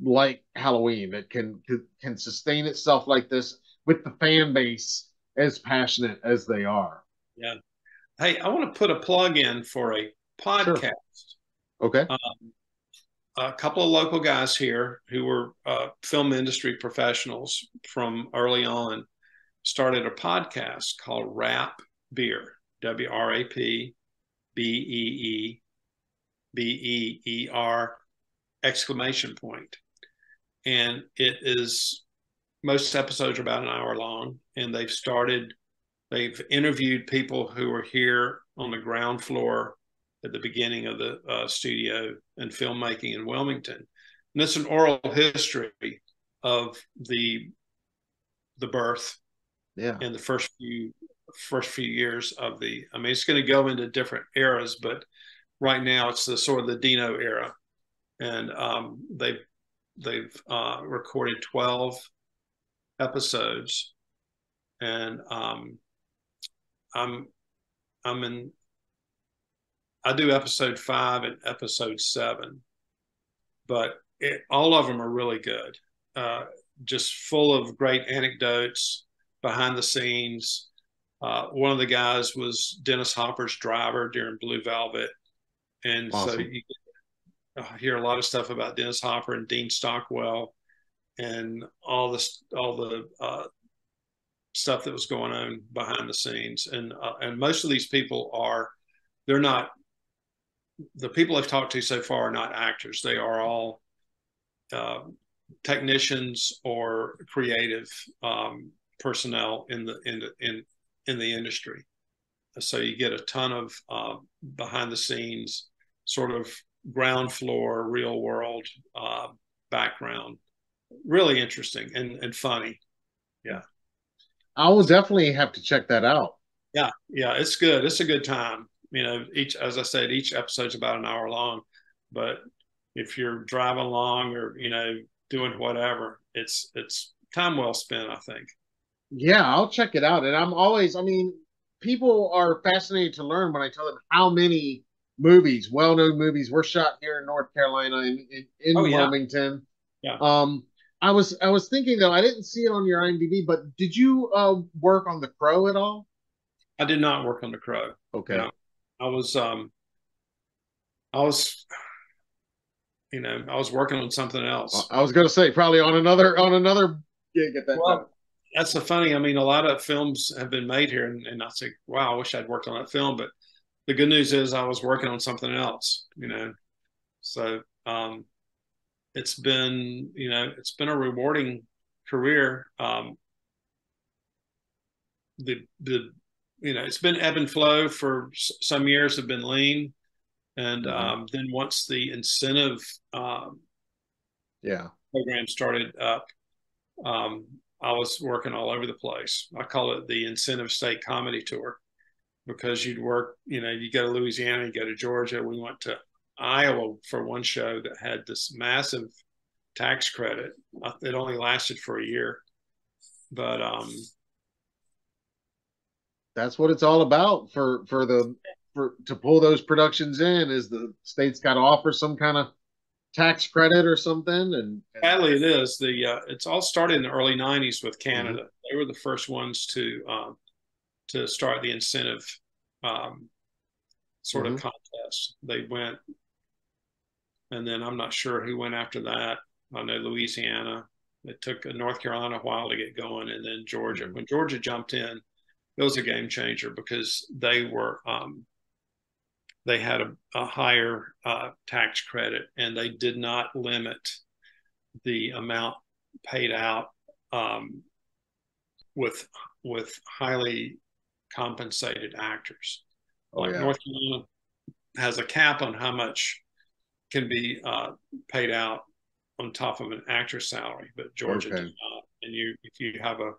like Halloween that can can sustain itself like this with the fan base as passionate as they are. Yeah. Hey, I want to put a plug in for a podcast. Sure. Okay. Um, a couple of local guys here who were uh, film industry professionals from early on started a podcast called Wrap Beer, W R A P B E E B E E R exclamation point. And it is most episodes are about an hour long, and they've started they've interviewed people who are here on the ground floor at the beginning of the uh, studio and filmmaking in Wilmington. And it's an oral history of the the birth yeah. and the first few first few years of the i mean it's going to go into different eras but right now it's the sort of the dino era. And um, they've they've uh, recorded 12 episodes. And um, i'm i'm in i do episode five and episode seven but it, all of them are really good uh, just full of great anecdotes behind the scenes. Uh, one of the guys was Dennis Hopper's driver during Blue Velvet, and awesome. so you hear a lot of stuff about Dennis Hopper and Dean Stockwell, and all this, all the uh, stuff that was going on behind the scenes. And uh, and most of these people are, they're not. The people I've talked to so far are not actors. They are all uh, technicians or creative um, personnel in the in in in the industry. So you get a ton of uh, behind the scenes, sort of ground floor, real world uh, background. Really interesting and and funny. Yeah, I will definitely have to check that out. Yeah, yeah, it's good. It's a good time. You know, each as I said, each episode's about an hour long, but if you're driving along or you know doing whatever. It's it's time well spent, I think. Yeah, I'll check it out. And I'm always, I mean, people are fascinated to learn when I tell them how many movies, well-known movies, were shot here in North Carolina in in, in oh, Wilmington. Yeah. Um, I was I was thinking though I didn't see it on your IMDb, but did you uh, work on The Crow at all? I did not work on The Crow. Okay. No. I was um I was you know, I was working on something else. I was going to say probably on another on another gig at that well, time. That's the funny. I mean, a lot of films have been made here, and, and I say, wow, I wish I'd worked on that film. But the good news is I was working on something else. You know, so um, it's been you know it's been a rewarding career. Um, the the you know it's been ebb and flow for some years have been lean and mm-hmm. um, then once the incentive um, yeah program started up, um, I was working all over the place. I call it the incentive state comedy tour because you'd work, you know, you go to Louisiana, you go to Georgia. We went to Iowa for one show that had this massive tax credit. It only lasted for a year, but um, that's what it's all about for for the for to pull those productions in is the state's got to offer some kind of tax credit or something and, and sadly it is the uh, it's all started in the early 90s with canada mm-hmm. they were the first ones to um, to start the incentive um, sort mm-hmm. of contest they went and then i'm not sure who went after that i know louisiana it took north carolina a while to get going and then georgia mm-hmm. when georgia jumped in it was a game changer because they were um, they had a, a higher uh, tax credit and they did not limit the amount paid out um, with with highly compensated actors. Oh, like yeah. North Carolina has a cap on how much can be uh, paid out on top of an actor's salary, but Georgia okay. does not. And you, if you have a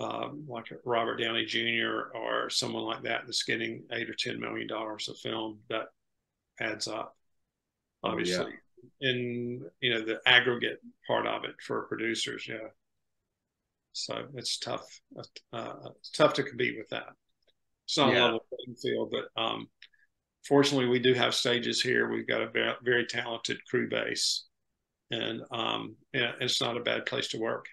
um, like Robert Downey Jr. or someone like that that's getting eight or ten million dollars a film, that adds up, obviously. Oh, yeah. In you know the aggregate part of it for producers, yeah. So it's tough. Uh, it's tough to compete with that. It's not yeah. a level playing field, but um, fortunately, we do have stages here. We've got a very, very talented crew base, and um, yeah, it's not a bad place to work.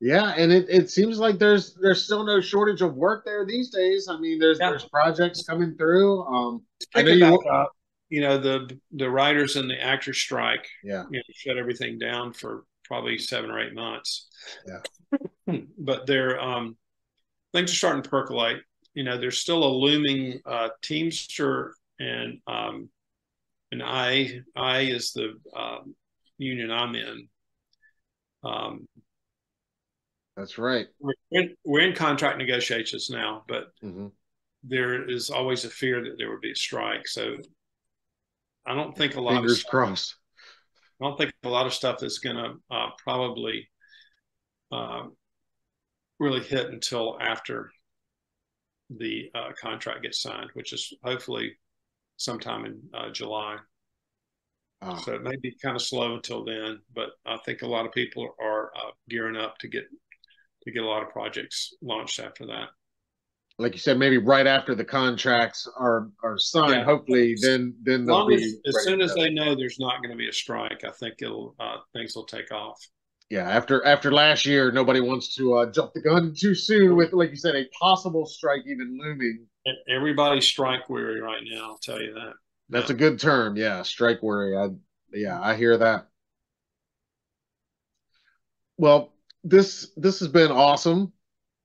Yeah, and it, it seems like there's there's still no shortage of work there these days. I mean, there's yeah. there's projects coming through. Um, I know you, up, you know the the writers and the actors strike. Yeah, you know, shut everything down for probably seven or eight months. Yeah, but they're um, things are starting to percolate. You know, there's still a looming uh, Teamster and um, and I I is the um, union I'm in. Um, That's right. We're in, we're in contract negotiations now, but mm-hmm. there is always a fear that there would be a strike. So I don't think a lot fingers of stuff, crossed. I don't think a lot of stuff is going to uh, probably uh, really hit until after the uh, contract gets signed, which is hopefully sometime in uh, July. Oh. So it may be kind of slow until then, but I think a lot of people are uh, gearing up to get to get a lot of projects launched after that. Like you said, maybe right after the contracts are are signed. Yeah. Hopefully, then then they'll be as, as soon as they know there's not going to be a strike. I think it'll uh, things will take off. Yeah, after after last year, nobody wants to uh, jump the gun too soon with, like you said, a possible strike even looming. Everybody's strike weary right now. I'll tell you that. That's yeah. a good term. Yeah, strike weary. I yeah, I hear that. Well, this this has been awesome.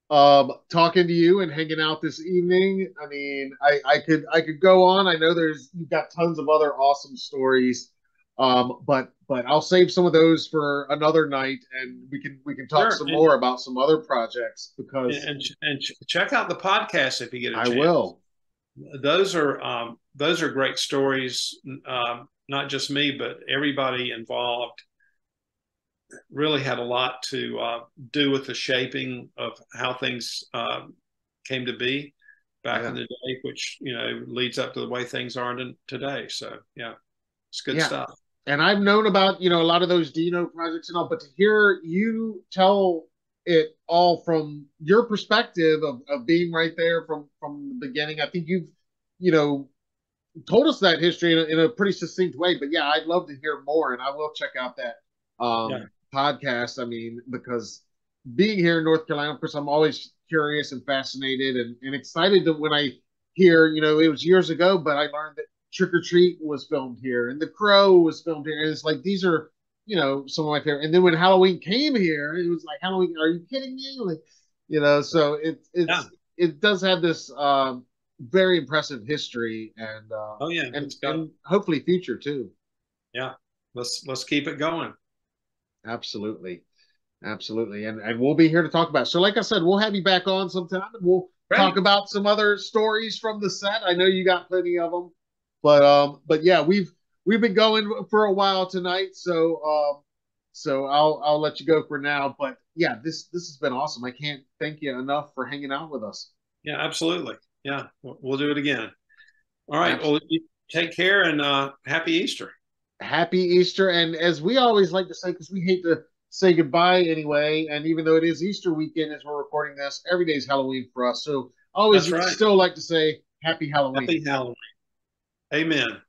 Um, talking to you and hanging out this evening. I mean, I, I could I could go on. I know there's you've got tons of other awesome stories. Um, but but I'll save some of those for another night, and we can we can talk sure. some and, more about some other projects because and, and check out the podcast if you get a I chance. I will. Those are um, those are great stories. Um, not just me, but everybody involved really had a lot to uh, do with the shaping of how things uh, came to be back yeah. in the day, which you know leads up to the way things are today. So yeah, it's good yeah. stuff. And I've known about you know a lot of those Dino projects and all, but to hear you tell it all from your perspective of, of being right there from from the beginning, I think you've you know told us that history in a, in a pretty succinct way. But yeah, I'd love to hear more, and I will check out that um, yeah. Podcast. I mean, because being here in North Carolina, of course, I'm always curious and fascinated and, and excited that when I hear, you know, it was years ago, but I learned that Trick or Treat was filmed here and The Crow was filmed here. And it's like these are, you know, some of my favorite. And then when Halloween came here, it was like Halloween. Are you kidding me? Like, you know, so it it's yeah. it does have this um, very impressive history and uh, oh yeah, and, and hopefully future too. Yeah, let's let's keep it going. Absolutely, absolutely, and and we'll be here to talk about. It. So, like I said, we'll have you back on sometime, and we'll Great. talk about some other stories from the set. I know you got plenty of them, but um, but yeah, we've we've been going for a while tonight, so um, so I'll I'll let you go for now. But yeah, this this has been awesome. I can't thank you enough for hanging out with us. Yeah, absolutely. Yeah, we'll do it again. All right. Absolutely. Well, take care and uh, happy Easter. Happy Easter. And as we always like to say, because we hate to say goodbye anyway, and even though it is Easter weekend as we're recording this, every day is Halloween for us. So always right. still like to say happy Halloween. Happy Halloween. Amen.